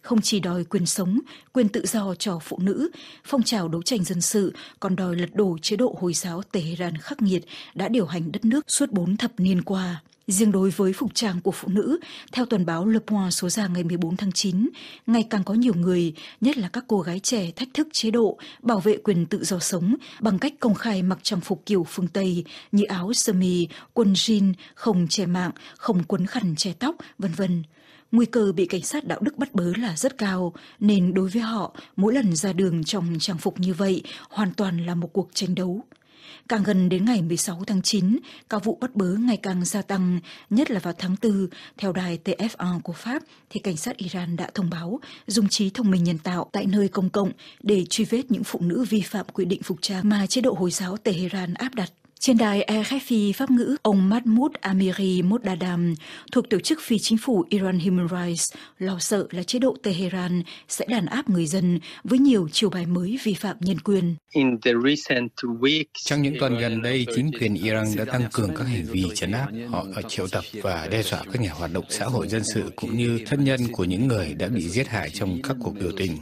không chỉ đòi quyền sống, quyền tự do cho phụ nữ, phong trào đấu tranh dân sự còn đòi lật đổ chế độ Hồi giáo Tehran khắc nghiệt đã điều hành đất nước suốt bốn thập niên qua. Riêng đối với phục trang của phụ nữ, theo tuần báo Le Point số ra ngày 14 tháng 9, ngày càng có nhiều người, nhất là các cô gái trẻ thách thức chế độ, bảo vệ quyền tự do sống bằng cách công khai mặc trang phục kiểu phương Tây như áo sơ mi, quần jean, không che mạng, không quấn khăn che tóc, vân vân nguy cơ bị cảnh sát đạo đức bắt bớ là rất cao, nên đối với họ, mỗi lần ra đường trong trang phục như vậy hoàn toàn là một cuộc tranh đấu. Càng gần đến ngày 16 tháng 9, các vụ bắt bớ ngày càng gia tăng, nhất là vào tháng 4, theo đài TFA của Pháp, thì cảnh sát Iran đã thông báo dùng trí thông minh nhân tạo tại nơi công cộng để truy vết những phụ nữ vi phạm quy định phục trang mà chế độ Hồi giáo Tehran áp đặt. Trên đài RFI Pháp ngữ, ông Mahmoud Amiri Moddadam thuộc tổ chức phi chính phủ Iran Human Rights lo sợ là chế độ Tehran sẽ đàn áp người dân với nhiều chiêu bài mới vi phạm nhân quyền. Trong những tuần gần đây, chính quyền Iran đã tăng cường các hành vi trấn áp. Họ triệu tập và đe dọa các nhà hoạt động xã hội dân sự cũng như thân nhân của những người đã bị giết hại trong các cuộc biểu tình.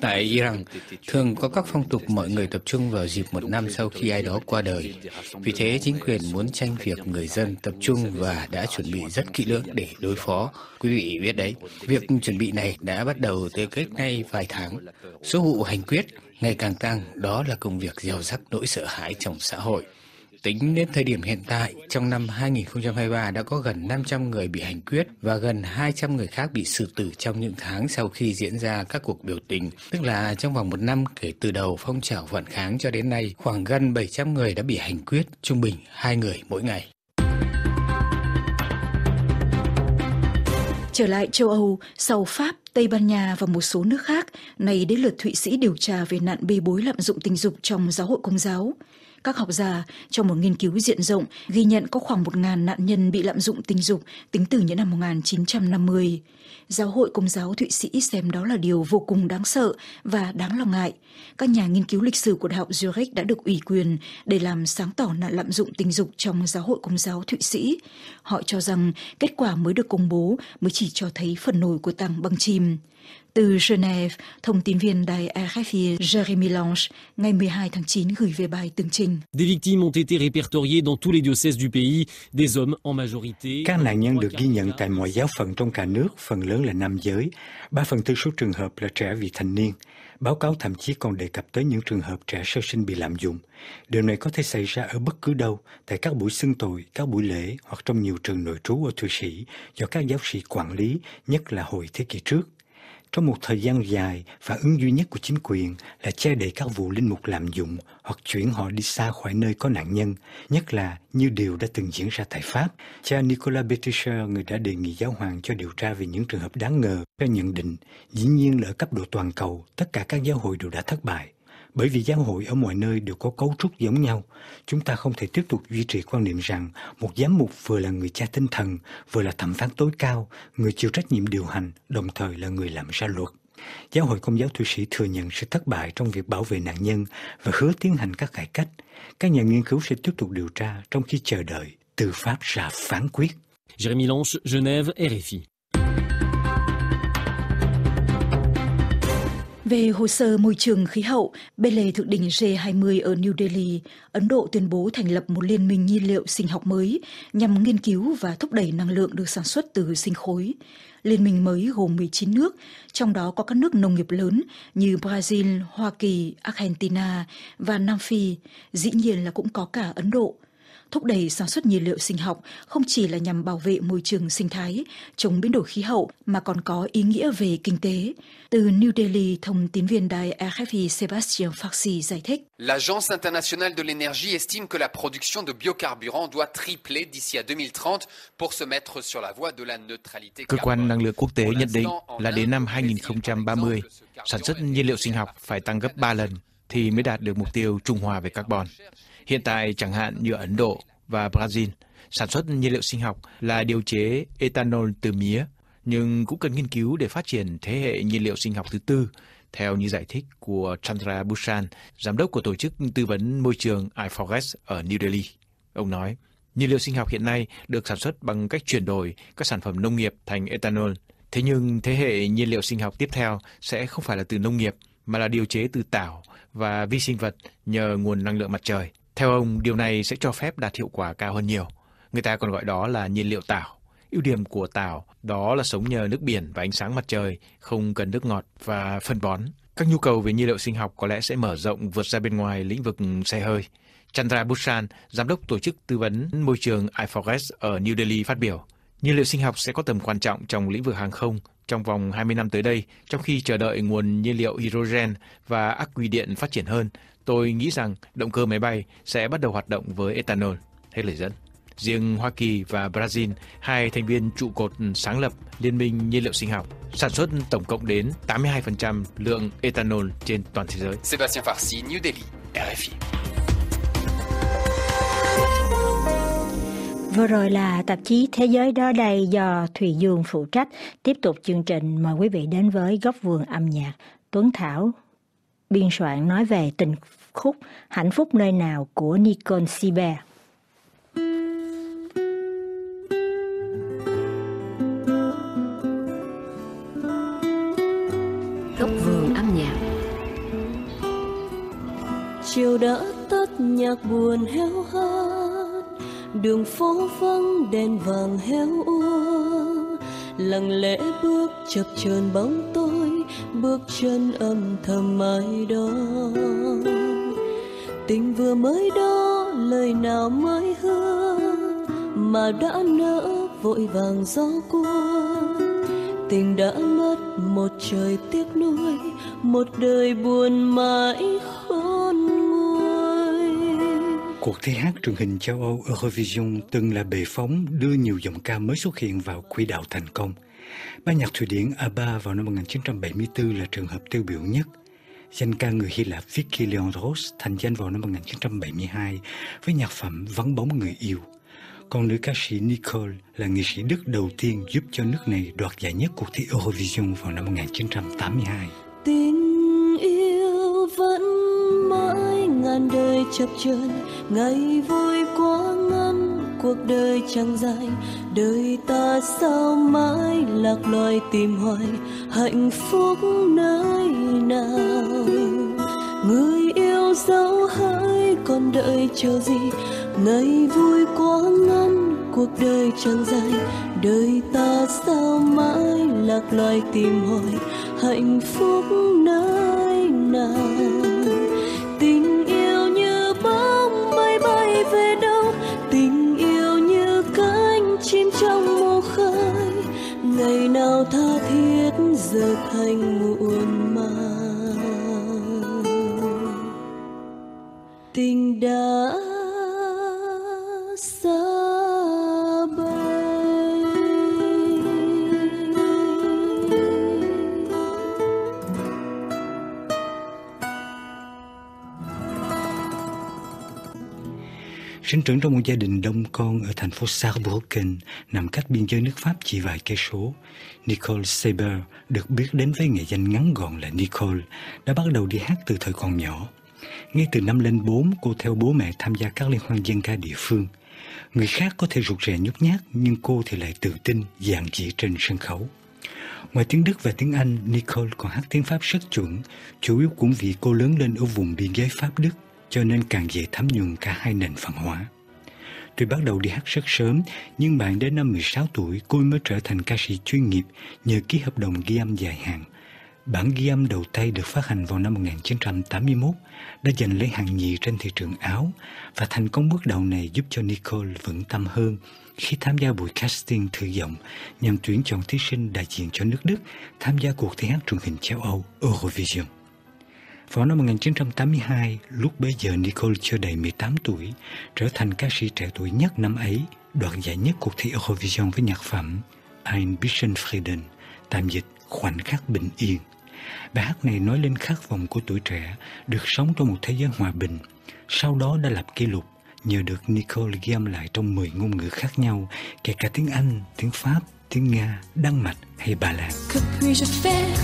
Tại Iran, thường có các phong tục mọi người tập trung vào dịp một năm sau khi ai đó qua đời. Vì thế, chính quyền muốn tranh việc người dân tập trung và đã chuẩn bị rất kỹ lưỡng để đối phó. Quý vị biết đấy, việc chuẩn bị này đã bắt đầu từ cách nay vài tháng. Số vụ hành quyết ngày càng tăng, đó là công việc gieo rắc nỗi sợ hãi trong xã hội. Tính đến thời điểm hiện tại, trong năm 2023 đã có gần 500 người bị hành quyết và gần 200 người khác bị xử tử trong những tháng sau khi diễn ra các cuộc biểu tình. Tức là trong vòng một năm kể từ đầu phong trào phản kháng cho đến nay, khoảng gần 700 người đã bị hành quyết, trung bình 2 người mỗi ngày. Trở lại châu Âu, sau Pháp, Tây Ban Nha và một số nước khác, này đến lượt Thụy Sĩ điều tra về nạn bê bối lạm dụng tình dục trong giáo hội công giáo. Các học giả trong một nghiên cứu diện rộng ghi nhận có khoảng 1.000 nạn nhân bị lạm dụng tình dục tính từ những năm 1950. Giáo hội Công giáo Thụy Sĩ xem đó là điều vô cùng đáng sợ và đáng lo ngại. Các nhà nghiên cứu lịch sử của Đại học Zurich đã được ủy quyền để làm sáng tỏ nạn lạm dụng tình dục trong giáo hội Công giáo Thụy Sĩ. Họ cho rằng kết quả mới được công bố mới chỉ cho thấy phần nổi của tảng băng chìm. Từ Genève, thông tin viên đài RFI Jeremy Lange ngày 12 tháng 9 gửi về bài tường trình. Des victimes ont été répertoriées dans tous les diocèses du pays, des hommes en majorité. Các nạn nhân được ghi nhận tại mọi giáo phận trong cả nước, phần lớn là nam giới. Ba phần tư số trường hợp là trẻ vị thành niên. Báo cáo thậm chí còn đề cập tới những trường hợp trẻ sơ sinh bị lạm dụng. Điều này có thể xảy ra ở bất cứ đâu, tại các buổi xưng tội, các buổi lễ hoặc trong nhiều trường nội trú ở Thụy Sĩ do các giáo sĩ quản lý, nhất là hồi thế kỷ trước. Trong một thời gian dài, phản ứng duy nhất của chính quyền là che đậy các vụ linh mục lạm dụng hoặc chuyển họ đi xa khỏi nơi có nạn nhân, nhất là như điều đã từng diễn ra tại Pháp. Cha Nicolas Betisher, người đã đề nghị giáo hoàng cho điều tra về những trường hợp đáng ngờ, cho nhận định, dĩ nhiên là ở cấp độ toàn cầu, tất cả các giáo hội đều đã thất bại. Bởi vì giáo hội ở mọi nơi đều có cấu trúc giống nhau, chúng ta không thể tiếp tục duy trì quan niệm rằng một giám mục vừa là người cha tinh thần, vừa là thẩm phán tối cao, người chịu trách nhiệm điều hành, đồng thời là người làm ra luật. Giáo hội Công giáo Thụy Sĩ thừa nhận sự thất bại trong việc bảo vệ nạn nhân và hứa tiến hành các cải cách. Các nhà nghiên cứu sẽ tiếp tục điều tra trong khi chờ đợi từ Pháp ra phán quyết. Jérémy Lange, Genève, RFI. Về hồ sơ môi trường khí hậu, bên lề thượng đỉnh G20 ở New Delhi, Ấn Độ tuyên bố thành lập một liên minh nhiên liệu sinh học mới nhằm nghiên cứu và thúc đẩy năng lượng được sản xuất từ sinh khối. Liên minh mới gồm 19 nước, trong đó có các nước nông nghiệp lớn như Brazil, Hoa Kỳ, Argentina và Nam Phi, dĩ nhiên là cũng có cả Ấn Độ – thúc đẩy sản xuất nhiên liệu sinh học không chỉ là nhằm bảo vệ môi trường sinh thái, chống biến đổi khí hậu mà còn có ý nghĩa về kinh tế. Từ New Delhi, thông tín viên đài RFI Sébastien Farsi giải thích. L'Agence internationale de l'énergie estime que la production de biocarburants doit tripler d'ici à 2030 pour se mettre sur la voie de la neutralité Cơ quan năng lượng quốc tế nhận định là đến năm 2030, sản xuất nhiên liệu sinh học phải tăng gấp 3 lần thì mới đạt được mục tiêu trung hòa về carbon. Hiện tại chẳng hạn như Ấn Độ và Brazil, sản xuất nhiên liệu sinh học là điều chế ethanol từ mía, nhưng cũng cần nghiên cứu để phát triển thế hệ nhiên liệu sinh học thứ tư, theo như giải thích của Chandra Bhushan, giám đốc của tổ chức tư vấn môi trường iForest ở New Delhi. Ông nói, nhiên liệu sinh học hiện nay được sản xuất bằng cách chuyển đổi các sản phẩm nông nghiệp thành ethanol. Thế nhưng thế hệ nhiên liệu sinh học tiếp theo sẽ không phải là từ nông nghiệp mà là điều chế từ tảo và vi sinh vật nhờ nguồn năng lượng mặt trời. Theo ông, điều này sẽ cho phép đạt hiệu quả cao hơn nhiều. Người ta còn gọi đó là nhiên liệu tảo. Ưu điểm của tảo đó là sống nhờ nước biển và ánh sáng mặt trời, không cần nước ngọt và phân bón. Các nhu cầu về nhiên liệu sinh học có lẽ sẽ mở rộng vượt ra bên ngoài lĩnh vực xe hơi. Chandra Bhushan, giám đốc tổ chức tư vấn môi trường iForest ở New Delhi phát biểu. Nhiên liệu sinh học sẽ có tầm quan trọng trong lĩnh vực hàng không trong vòng 20 năm tới đây, trong khi chờ đợi nguồn nhiên liệu hydrogen và ắc quy điện phát triển hơn, tôi nghĩ rằng động cơ máy bay sẽ bắt đầu hoạt động với ethanol. Hết lời dẫn. Riêng Hoa Kỳ và Brazil, hai thành viên trụ cột sáng lập Liên minh nhiên liệu sinh học, sản xuất tổng cộng đến 82% lượng ethanol trên toàn thế giới. Sébastien Farsi, New Delhi, RFI. Vừa rồi là tạp chí Thế giới đó đây do Thùy Dương phụ trách. Tiếp tục chương trình mời quý vị đến với góc vườn âm nhạc. Tuấn Thảo biên soạn nói về tình khúc Hạnh phúc nơi nào của Nicole Sibert. Góc vườn âm nhạc. Chiều đã tắt nhạc buồn heo hát Đường phố vắng đèn vàng héo úa Lặng lẽ bước chập chờn bóng tối Bước chân âm thầm mãi đó tình vừa mới đó, lời nào mới hứa mà đã nỡ vội vàng gió cua tình đã mất một trời tiếc nuối, một đời buồn mãi khôn nguôi Cuộc thi hát truyền hình châu Âu Eurovision từng là bệ phóng đưa nhiều giọng ca mới xuất hiện vào quỹ đạo thành công. Ban nhạc Thụy Điển ABBA vào năm 1974 là trường hợp tiêu biểu nhất. Danh ca người Hy Lạp Vicky Leandros thành danh vào năm 1972 với nhạc phẩm Vắng bóng người yêu. Còn nữ ca sĩ Nicole là nghệ sĩ Đức đầu tiên giúp cho nước này đoạt giải nhất cuộc thi Eurovision vào năm 1982. Tình yêu vẫn mãi ngàn đời chập chờn, ngày vui quá cuộc đời chẳng dài, đời ta sao mãi lạc loài tìm hoài hạnh phúc nơi nào? Người yêu dấu hỡi còn đợi chờ gì? Ngày vui quá ngắn cuộc đời chẳng dài đời ta sao mãi lạc loài tìm hỏi hạnh phúc nơi nào? Tình giờ thành muộn màng. Tình đã Sinh trưởng trong một gia đình đông con ở thành phố Saarbrücken, nằm cách biên giới nước Pháp chỉ vài cây số. Nicole Saber được biết đến với nghệ danh ngắn gọn là Nicole, đã bắt đầu đi hát từ thời còn nhỏ. Ngay từ năm lên bốn, cô theo bố mẹ tham gia các liên hoan dân ca địa phương. Người khác có thể rụt rè nhút nhát, nhưng cô thì lại tự tin, dạn dĩ trên sân khấu. Ngoài tiếng Đức và tiếng Anh, Nicole còn hát tiếng Pháp rất chuẩn, chủ yếu cũng vì cô lớn lên ở vùng biên giới Pháp-Đức, cho nên càng dễ thấm nhuần cả hai nền văn hóa. Tuy bắt đầu đi hát rất sớm, nhưng bạn đến năm 16 tuổi cô mới trở thành ca sĩ chuyên nghiệp nhờ ký hợp đồng ghi âm dài hạn. Bản ghi âm đầu tay được phát hành vào năm 1981 đã giành lấy hàng nhì trên thị trường Áo và thành công bước đầu này giúp cho Nicole vững tâm hơn khi tham gia buổi casting thử giọng nhằm tuyển chọn thí sinh đại diện cho nước Đức tham gia cuộc thi hát truyền hình châu Âu Eurovision. Vào năm 1982, lúc bấy giờ Nicole chưa đầy 18 tuổi, trở thành ca sĩ trẻ tuổi nhất năm ấy, đoạt giải nhất cuộc thi Eurovision với nhạc phẩm Ein bisschen Frieden, tạm dịch khoảnh khắc bình yên. Bài hát này nói lên khát vọng của tuổi trẻ được sống trong một thế giới hòa bình. Sau đó đã lập kỷ lục nhờ được Nicole ghi âm lại trong 10 ngôn ngữ khác nhau, kể cả tiếng Anh, tiếng Pháp, tiếng Nga, Đan Mạch hay Ba Lan. Que puis-je faire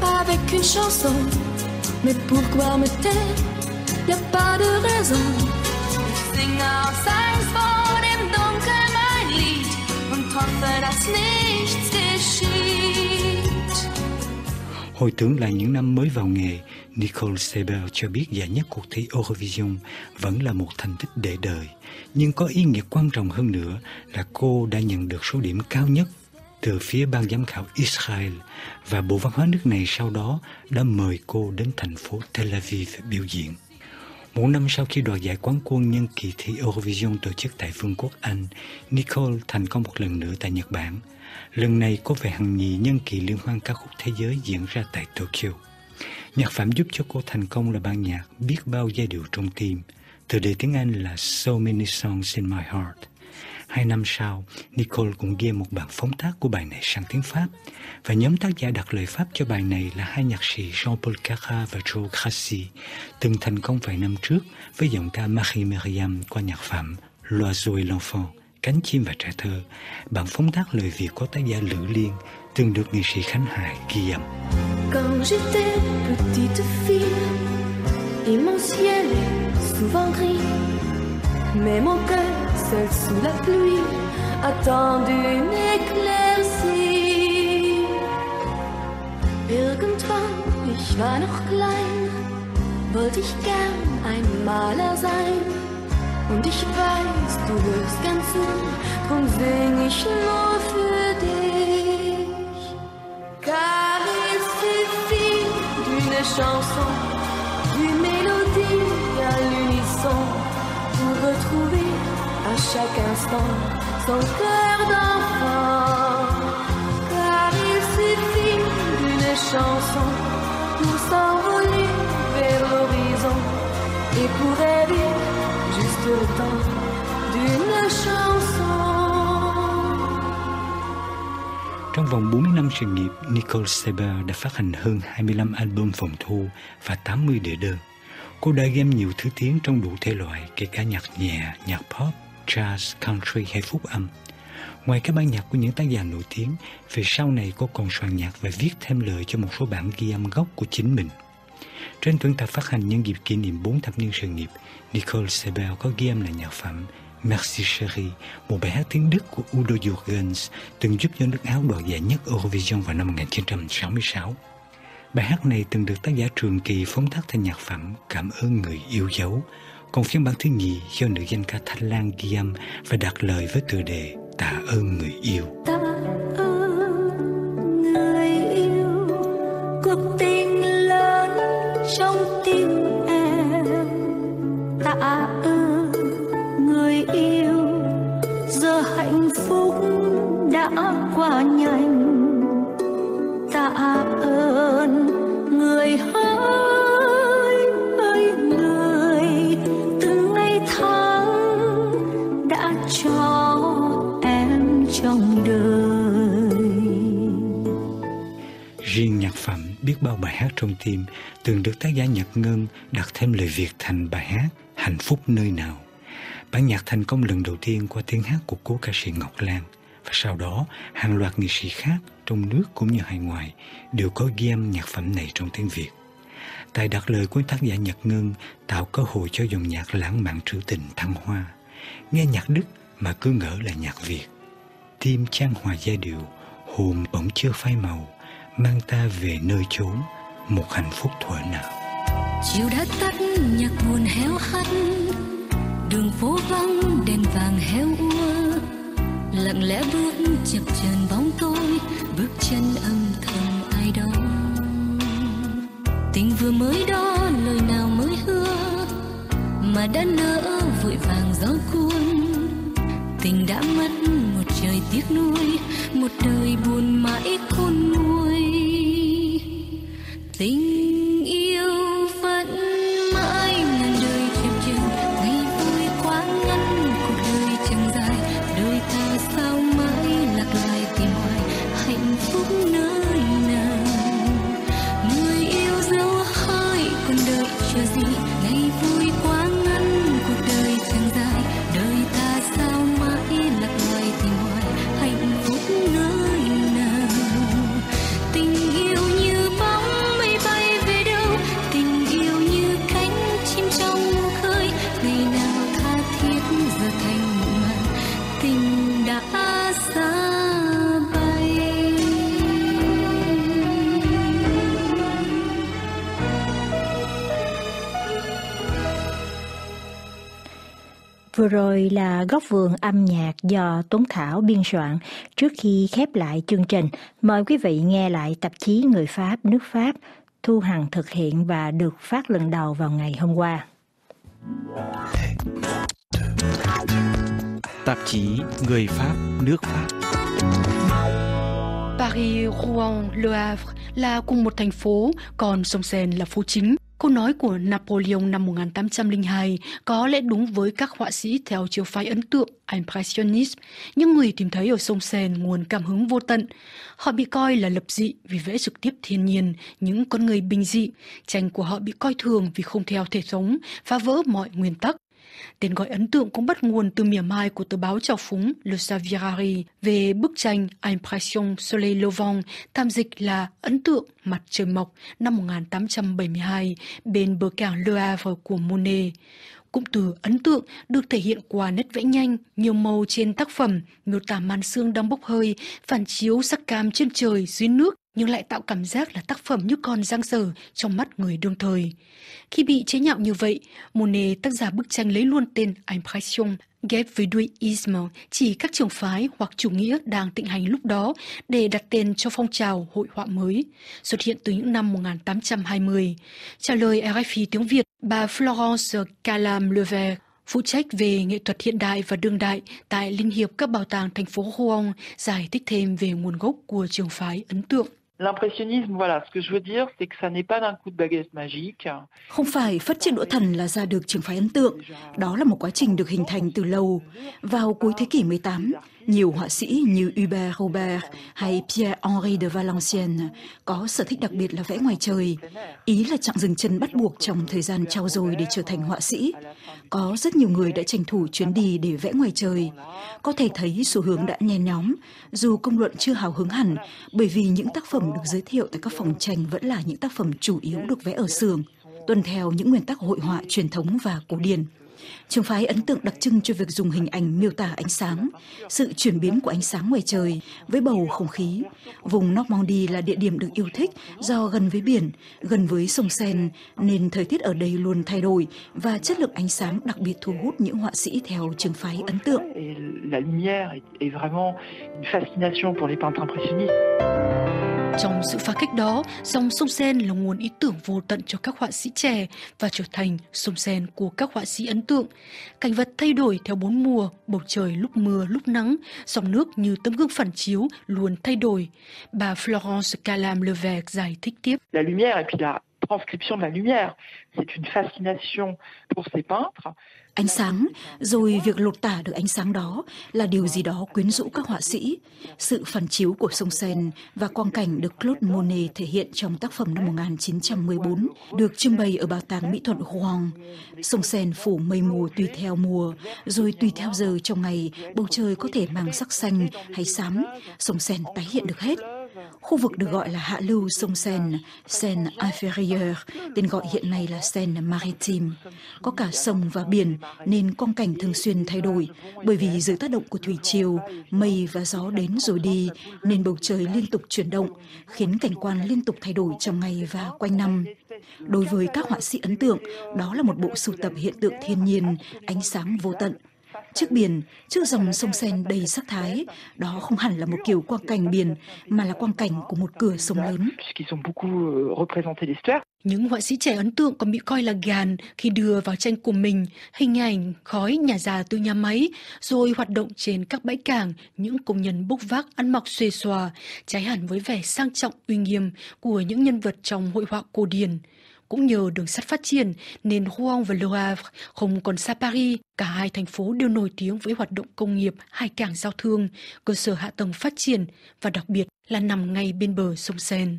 avec une chanson Mais pourquoi me taire Y a pas de raison. Sing our songs vor dem Dunkeln mein Lied Und hoffe, dass à nichts geschieht Hồi tưởng lại những năm mới vào nghề, Nicole Seber cho biết giải nhất cuộc thi Eurovision vẫn là một thành tích để đời, nhưng có ý nghĩa quan trọng hơn nữa là cô đã nhận được số điểm cao nhất từ phía ban giám khảo Israel và Bộ Văn hóa nước này sau đó đã mời cô đến thành phố Tel Aviv biểu diễn. Một năm sau khi đoạt giải quán quân nhân kỳ thi Eurovision tổ chức tại Vương quốc Anh, Nicole thành công một lần nữa tại Nhật Bản. Lần này cô về hàng nhì nhân kỳ liên hoan ca khúc thế giới diễn ra tại Tokyo. Nhạc phẩm giúp cho cô thành công là ban nhạc biết bao giai điệu trong tim, từ đề tiếng Anh là So Many Songs in My Heart. Hai năm sau, Nicole cũng ghi một bản phóng tác của bài này sang tiếng Pháp và nhóm tác giả đặt lời Pháp cho bài này là hai nhạc sĩ Jean-Paul Cara và Joe Grassi, từng thành công vài năm trước với giọng ca Marie Myriam qua nhạc phẩm L'Oiseau et l'Enfant, Cánh chim và trẻ thơ, bản phóng tác lời Việt của tác giả Lữ Liên từng được nghệ sĩ Khánh Hải ghi âm. Quand j'étais petite fille, et mon ciel souvent gris, mais mon cœur, seul sous la pluie, attend une éclaircie. Irgendwann, ich war noch klein, wollte ich gern ein Maler sein. Und ich weiß, du wirst ganz nah, drum sing ich nur für dich. Car il suffit d'une chanson, d'une mélodie à l'unisson retrouver à chaque instant son cœur d'enfant. Car il suffit d'une chanson pour s'envoler vers l'horizon et pour rêver juste le temps d'une chanson. Trong vòng 40 năm sự nghiệp, Nicole Saber đã phát hành hơn 25 album phòng thu và 80 đĩa đơn. Cô đã game nhiều thứ tiếng trong đủ thể loại, kể cả nhạc nhẹ, nhạc pop, jazz, country hay phúc âm. Ngoài các ban nhạc của những tác giả nổi tiếng, về sau này cô còn soạn nhạc và viết thêm lời cho một số bản ghi âm gốc của chính mình. Trên tuần tập phát hành nhân dịp kỷ niệm 4 thập niên sự nghiệp, Nicole Sebel có ghi âm là nhạc phẩm Merci Chérie, một bài hát tiếng Đức của Udo Jürgens từng giúp cho nước Áo đoạt giải nhất Eurovision vào năm 1966. Bài hát này từng được tác giả Trường Kỳ phóng tác thành nhạc phẩm Cảm ơn người yêu dấu, còn phiên bản thứ nhì do nữ danh ca Thanh Lan ghi âm và đặt lời với tựa đề Tạ ơn người yêu. Tạ ơn người yêu, cuộc tình lớn trong tim em. Tạ ơn người yêu, giờ hạnh phúc đã qua nhanh. Tạ ơn người hỡi ơi người, từng ngày tháng đã cho em trong đời. Riêng nhạc phẩm biết bao bài hát trong tim từng được tác giả Nhật Ngân đặt thêm lời Việt thành bài hát Hạnh phúc nơi nào. Bản nhạc thành công lần đầu tiên qua tiếng hát của cố ca sĩ Ngọc Lan và sau đó hàng loạt nghệ sĩ khác trong nước cũng như hải ngoại đều có game nhạc phẩm này trong tiếng Việt. Tài đặt lời của tác giả Nhật Ngân tạo cơ hội cho dòng nhạc lãng mạn trữ tình thăng hoa. Nghe nhạc Đức mà cứ ngỡ là nhạc Việt. Tim trang hòa giai điệu, hồn bỗng chưa phai màu, mang ta về nơi chốn, một hạnh phúc thuở nào. chiều đã tắt nhạc buồn héo hắt đường phố lặng lẽ bước chập chờn bóng tối bước chân âm thầm ai đó. Tình vừa mới đó, lời nào mới hứa, mà đã nỡ vội vàng gió cuốn. Tình đã mất một trời tiếc nuối, một đời buồn mãi khôn nguôi. Tình Vừa rồi là góc vườn âm nhạc do Tuấn Thảo biên soạn. Trước khi khép lại chương trình, mời quý vị nghe lại tạp chí Người Pháp nước Pháp Thu Hằng thực hiện và được phát lần đầu vào ngày hôm qua. Tạp chí Người Pháp, nước Pháp. Paris, Rouen, Le Havre là cùng một thành phố, còn sông Seine là phố chính. Câu nói của Napoleon năm 1802 có lẽ đúng với các họa sĩ theo chiều phái ấn tượng Impressionist, những người tìm thấy ở sông Seine nguồn cảm hứng vô tận. Họ bị coi là lập dị vì vẽ trực tiếp thiên nhiên, những con người bình dị. Tranh của họ bị coi thường vì không theo thể thống, phá vỡ mọi nguyên tắc. Tên gọi ấn tượng cũng bắt nguồn từ mỉa mai của tờ báo trào phúng Le Savirari về bức tranh Impression Soleil Levant, tham dịch là Ấn tượng mặt trời mọc năm 1872 bên bờ cảng Le Havre của Monet. Cụm từ ấn tượng được thể hiện qua nét vẽ nhanh, nhiều màu trên tác phẩm, miêu tả màn sương đang bốc hơi, phản chiếu sắc cam trên trời dưới nước nhưng lại tạo cảm giác là tác phẩm như con giang dở trong mắt người đương thời. Khi bị chế nhạo như vậy, Monet tác giả bức tranh lấy luôn tên Impression ghép với đuôi ism chỉ các trường phái hoặc chủ nghĩa đang tịnh hành lúc đó để đặt tên cho phong trào hội họa mới, xuất hiện từ những năm 1820. Trả lời RFI tiếng Việt, bà Florence Calam Levert, phụ trách về nghệ thuật hiện đại và đương đại tại Liên hiệp các bảo tàng thành phố Rouen, giải thích thêm về nguồn gốc của trường phái ấn tượng. L'impressionnisme, voilà, ce que je veux dire, c'est que ça n'est pas d'un coup de baguette magique. Không phải phát triển đũa thần là ra được trường phái ấn tượng, đó là một quá trình được hình thành từ lâu. Vào cuối thế kỷ 18, nhiều họa sĩ như Hubert Robert hay Pierre-Henri de Valenciennes có sở thích đặc biệt là vẽ ngoài trời. Ý là chặng dừng chân bắt buộc trong thời gian trao dồi để trở thành họa sĩ. Có rất nhiều người đã tranh thủ chuyến đi để vẽ ngoài trời. Có thể thấy xu hướng đã nhen nhóm, dù công luận chưa hào hứng hẳn, bởi vì những tác phẩm được giới thiệu tại các phòng tranh vẫn là những tác phẩm chủ yếu được vẽ ở xưởng, tuân theo những nguyên tắc hội họa truyền thống và cổ điển. Trường phái ấn tượng đặc trưng cho việc dùng hình ảnh miêu tả ánh sáng, sự chuyển biến của ánh sáng ngoài trời với bầu không khí. Vùng Normandy là địa điểm được yêu thích do gần với biển, gần với sông Sen, nên thời tiết ở đây luôn thay đổi và chất lượng ánh sáng đặc biệt thu hút những họa sĩ theo trường phái ấn tượng. La lumière est vraiment une fascination pour les peintres impressionnistes. Trong sự phá cách đó, dòng sông Sen là nguồn ý tưởng vô tận cho các họa sĩ trẻ và trở thành sông Sen của các họa sĩ ấn tượng. Cảnh vật thay đổi theo bốn mùa, bầu trời lúc mưa lúc nắng, dòng nước như tấm gương phản chiếu luôn thay đổi. Bà Florence Calam Levesque giải thích tiếp. La lumière et puis la transcription de la lumière, c'est une fascination pour ces peintres ánh sáng, rồi việc lột tả được ánh sáng đó là điều gì đó quyến rũ các họa sĩ. Sự phản chiếu của sông sen và quang cảnh được Claude Monet thể hiện trong tác phẩm năm 1914 được trưng bày ở Bảo tàng Mỹ thuật Hoàng. Sông sen phủ mây mù tùy theo mùa, rồi tùy theo giờ trong ngày, bầu trời có thể mang sắc xanh hay xám, sông sen tái hiện được hết. Khu vực được gọi là hạ lưu sông Seine, Seine inférieure, tên gọi hiện nay là Seine maritime. Có cả sông và biển nên quang cảnh thường xuyên thay đổi bởi vì dưới tác động của thủy triều, mây và gió đến rồi đi nên bầu trời liên tục chuyển động, khiến cảnh quan liên tục thay đổi trong ngày và quanh năm. Đối với các họa sĩ ấn tượng, đó là một bộ sưu tập hiện tượng thiên nhiên, ánh sáng vô tận, Trước biển, trước dòng sông Sen đầy sắc thái, đó không hẳn là một kiểu quang cảnh biển, mà là quang cảnh của một cửa sông lớn. Euh, Những họa sĩ trẻ ấn tượng còn bị coi là gàn khi đưa vào tranh của mình hình ảnh khói nhà già từ nhà máy, rồi hoạt động trên các bãi cảng, những công nhân bốc vác ăn mặc xuề xòa, trái hẳn với vẻ sang trọng uy nghiêm của những nhân vật trong hội họa cổ điển. Cũng nhờ đường sắt phát triển nên Rouen và Le Havre không còn xa Paris. Cả hai thành phố đều nổi tiếng với hoạt động công nghiệp, hai cảng giao thương, cơ sở hạ tầng phát triển và đặc biệt là nằm ngay bên bờ sông Seine.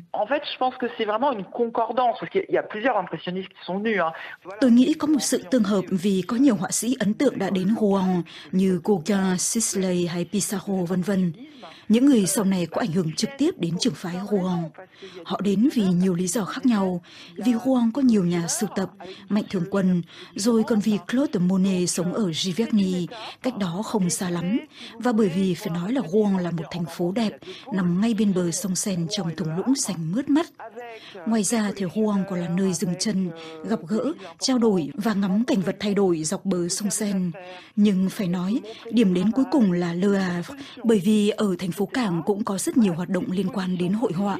Tôi nghĩ có một sự tương hợp vì có nhiều họa sĩ ấn tượng đã đến Rouen như Gauguin, Sisley hay Pissarro vân vân. Những người sau này có ảnh hưởng trực tiếp đến trường phái Huang. Họ đến vì nhiều lý do khác nhau, vì Huang có nhiều nhà sưu tập, mạnh thường quân, rồi còn vì Claude Monet sống ở Giverny, cách đó không xa lắm, và bởi vì phải nói là Huang là một thành phố đẹp, nằm ngay bên bờ sông Sen trong thung lũng xanh mướt mắt. Ngoài ra thì Huang còn là nơi dừng chân, gặp gỡ, trao đổi và ngắm cảnh vật thay đổi dọc bờ sông Sen. Nhưng phải nói, điểm đến cuối cùng là Le Havre, bởi vì ở thành phố cảng cũng có rất nhiều hoạt động liên quan đến hội họa.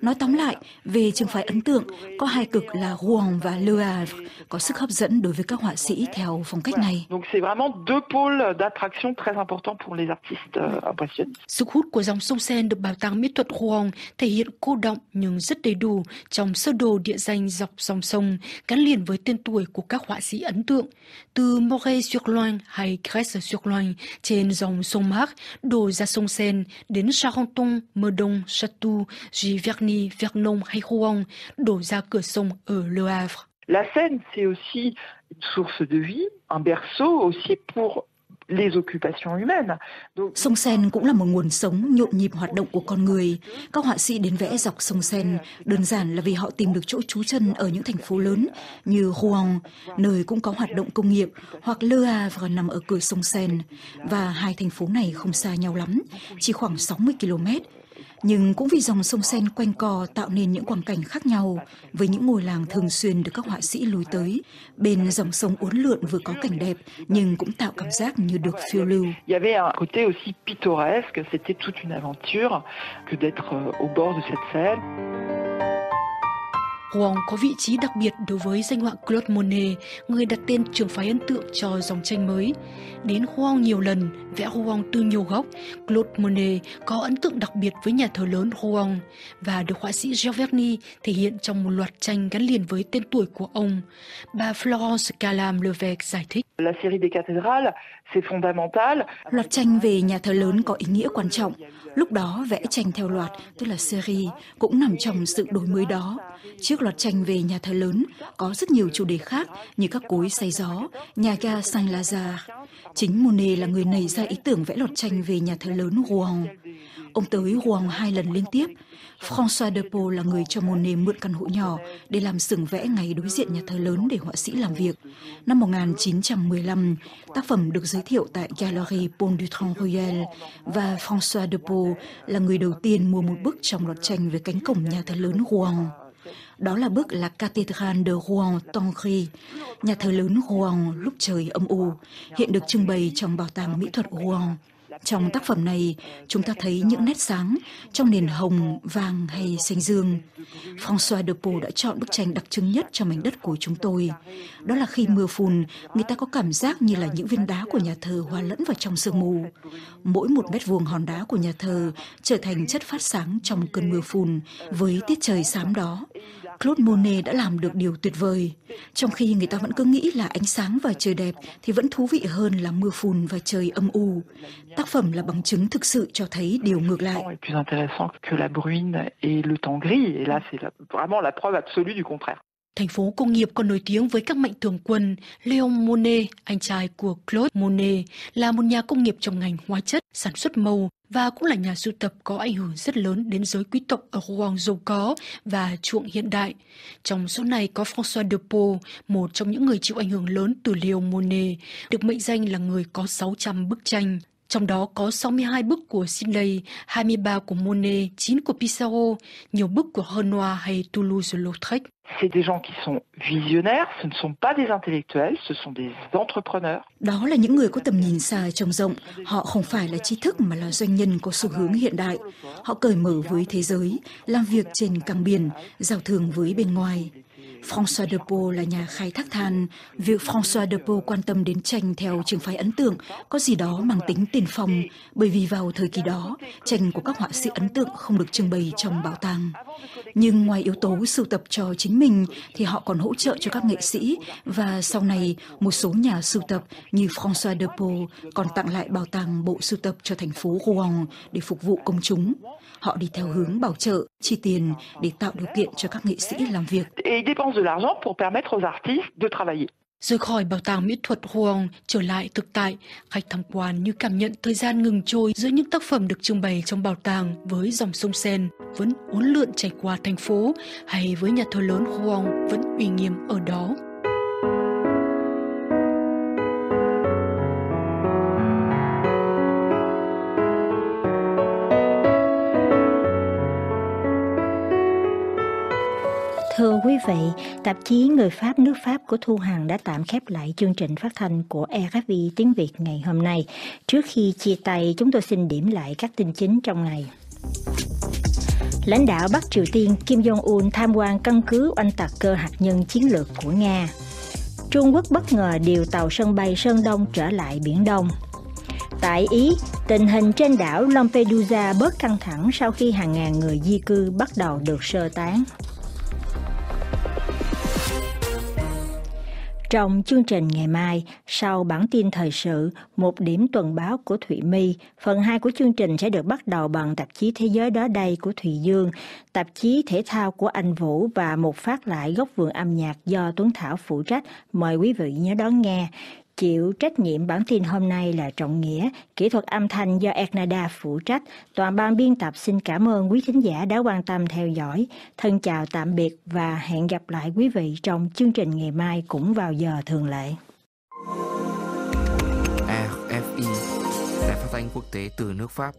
Nói tóm lại, về trường phái ấn tượng, có hai cực là Rouen và Le Havre, có sức hấp dẫn đối với các họa sĩ theo phong cách này. Donc c'est vraiment deux pôles d'attraction très importants pour les artistes euh, impressionnistes. Sức hút của dòng sông Seine được Bảo tàng Mỹ thuật Rouen thể hiện cô động nhưng rất đầy đủ trong sơ đồ địa danh dọc dòng sông gắn liền với tên tuổi của các họa sĩ ấn tượng. Từ Moret-sur-Loing hay Grèce-sur-Loing trên dòng sông Marc đổ ra sông Seine đến Charenton, Meudon, Château, Giverny, Vernon hay Rouen đổ ra cửa sông ở Le Havre. La Seine, c'est aussi une source de vie, un berceau aussi pour les occupations humaines. Sông Sen cũng là một nguồn sống nhộn nhịp hoạt động của con người. Các họa sĩ đến vẽ dọc sông Sen đơn giản là vì họ tìm được chỗ trú chân ở những thành phố lớn như Rouen, nơi cũng có hoạt động công nghiệp, hoặc Le Havre nằm ở cửa sông Sen. Và hai thành phố này không xa nhau lắm, chỉ khoảng 60 km nhưng cũng vì dòng sông Sen quanh co tạo nên những quang cảnh khác nhau với những ngôi làng thường xuyên được các họa sĩ lùi tới. Bên dòng sông uốn lượn vừa có cảnh đẹp nhưng cũng tạo cảm giác như được phiêu lưu. Il y avait un côté aussi pittoresque, c'était toute une aventure que d'être euh, au bord de cette Seine. Wong có vị trí đặc biệt đối với danh họa Claude Monet, người đặt tên trường phái ấn tượng cho dòng tranh mới. Đến Rouen nhiều lần, vẽ Rouen từ nhiều góc, Claude Monet có ấn tượng đặc biệt với nhà thờ lớn Rouen và được họa sĩ Giovanni thể hiện trong một loạt tranh gắn liền với tên tuổi của ông. Bà Florence Calam Levesque giải thích. La série des cathédrales. Loạt tranh về nhà thờ lớn có ý nghĩa quan trọng. Lúc đó vẽ tranh theo loạt, tức là series, cũng nằm trong sự đổi mới đó. Trước loạt tranh về nhà thờ lớn, có rất nhiều chủ đề khác như các cối say gió, nhà ga Saint-Lazare. Chính Monet là người nảy ra ý tưởng vẽ loạt tranh về nhà thờ lớn Rouen. Ông tới Rouen hai lần liên tiếp. François de là người cho Monet mượn căn hộ nhỏ để làm sừng vẽ ngay đối diện nhà thờ lớn để họa sĩ làm việc. Năm 1915, tác phẩm được giới thiệu tại Galerie Pont du Trans Royal và François de là người đầu tiên mua một bức trong loạt tranh về cánh cổng nhà thờ lớn Rouen. Đó là bức là Cathédrale de Rouen Tongri, nhà thờ lớn Rouen lúc trời âm u, hiện được trưng bày trong bảo tàng mỹ thuật Rouen. Trong tác phẩm này, chúng ta thấy những nét sáng trong nền hồng, vàng hay xanh dương. François de Pau đã chọn bức tranh đặc trưng nhất cho mảnh đất của chúng tôi. Đó là khi mưa phùn, người ta có cảm giác như là những viên đá của nhà thờ hòa lẫn vào trong sương mù. Mỗi một mét vuông hòn đá của nhà thờ trở thành chất phát sáng trong cơn mưa phùn với tiết trời xám đó. Claude Monet đã làm được điều tuyệt vời. Trong khi người ta vẫn cứ nghĩ là ánh sáng và trời đẹp thì vẫn thú vị hơn là mưa phùn và trời âm u. Tác phẩm là bằng chứng thực sự cho thấy điều ngược lại. Thành phố công nghiệp còn nổi tiếng với các mạnh thường quân. Léon Monet, anh trai của Claude Monet, là một nhà công nghiệp trong ngành hóa chất, sản xuất màu và cũng là nhà sưu tập có ảnh hưởng rất lớn đến giới quý tộc ở Rouen giàu có và chuộng hiện đại. Trong số này có François de Pau, một trong những người chịu ảnh hưởng lớn từ Léon Monet, được mệnh danh là người có 600 bức tranh. Trong đó có 62 bức của Sidney, 23 của Monet, 9 của Pissarro, nhiều bức của Renoir hay Toulouse-Lautrec. C'est des gens qui sont visionnaires, ce ne sont pas des intellectuels, ce sont des entrepreneurs. Đó là những người có tầm nhìn xa trông rộng. Họ không phải là trí thức mà là doanh nhân có xu hướng hiện đại. Họ cởi mở với thế giới, làm việc trên cảng biển, giao thương với bên ngoài. François de Pau là nhà khai thác than. Việc François de Pau quan tâm đến tranh theo trường phái ấn tượng có gì đó mang tính tiền phong, bởi vì vào thời kỳ đó, tranh của các họa sĩ ấn tượng không được trưng bày trong bảo tàng. Nhưng ngoài yếu tố sưu tập cho chính mình thì họ còn hỗ trợ cho các nghệ sĩ và sau này một số nhà sưu tập như François de Pau còn tặng lại bảo tàng bộ sưu tập cho thành phố Rouen để phục vụ công chúng. Họ đi theo hướng bảo trợ, chi tiền để tạo điều kiện cho các nghệ sĩ làm việc sens de l'argent pour permettre aux artistes de travailler. Rời khỏi bảo tàng mỹ thuật Huang trở lại thực tại, khách tham quan như cảm nhận thời gian ngừng trôi giữa những tác phẩm được trưng bày trong bảo tàng với dòng sông Sen vẫn uốn lượn chảy qua thành phố hay với nhà thờ lớn Huang vẫn uy nghiêm ở đó. Thưa quý vị, tạp chí Người Pháp nước Pháp của Thu Hằng đã tạm khép lại chương trình phát thanh của RFI tiếng Việt ngày hôm nay. Trước khi chia tay, chúng tôi xin điểm lại các tin chính trong ngày. Lãnh đạo Bắc Triều Tiên Kim Jong-un tham quan căn cứ oanh tạc cơ hạt nhân chiến lược của Nga. Trung Quốc bất ngờ điều tàu sân bay Sơn Đông trở lại Biển Đông. Tại Ý, tình hình trên đảo Lampedusa bớt căng thẳng sau khi hàng ngàn người di cư bắt đầu được sơ tán. Trong chương trình ngày mai, sau bản tin thời sự, một điểm tuần báo của Thụy My, phần 2 của chương trình sẽ được bắt đầu bằng tạp chí Thế giới đó đây của Thụy Dương, tạp chí thể thao của Anh Vũ và một phát lại góc vườn âm nhạc do Tuấn Thảo phụ trách. Mời quý vị nhớ đón nghe. Chịu trách nhiệm bản tin hôm nay là Trọng Nghĩa, kỹ thuật âm thanh do Ernada phụ trách. Toàn ban biên tập xin cảm ơn quý thính giả đã quan tâm theo dõi. Thân chào tạm biệt và hẹn gặp lại quý vị trong chương trình ngày mai cũng vào giờ thường lệ. RFI, Đài phát thanh quốc tế từ nước Pháp.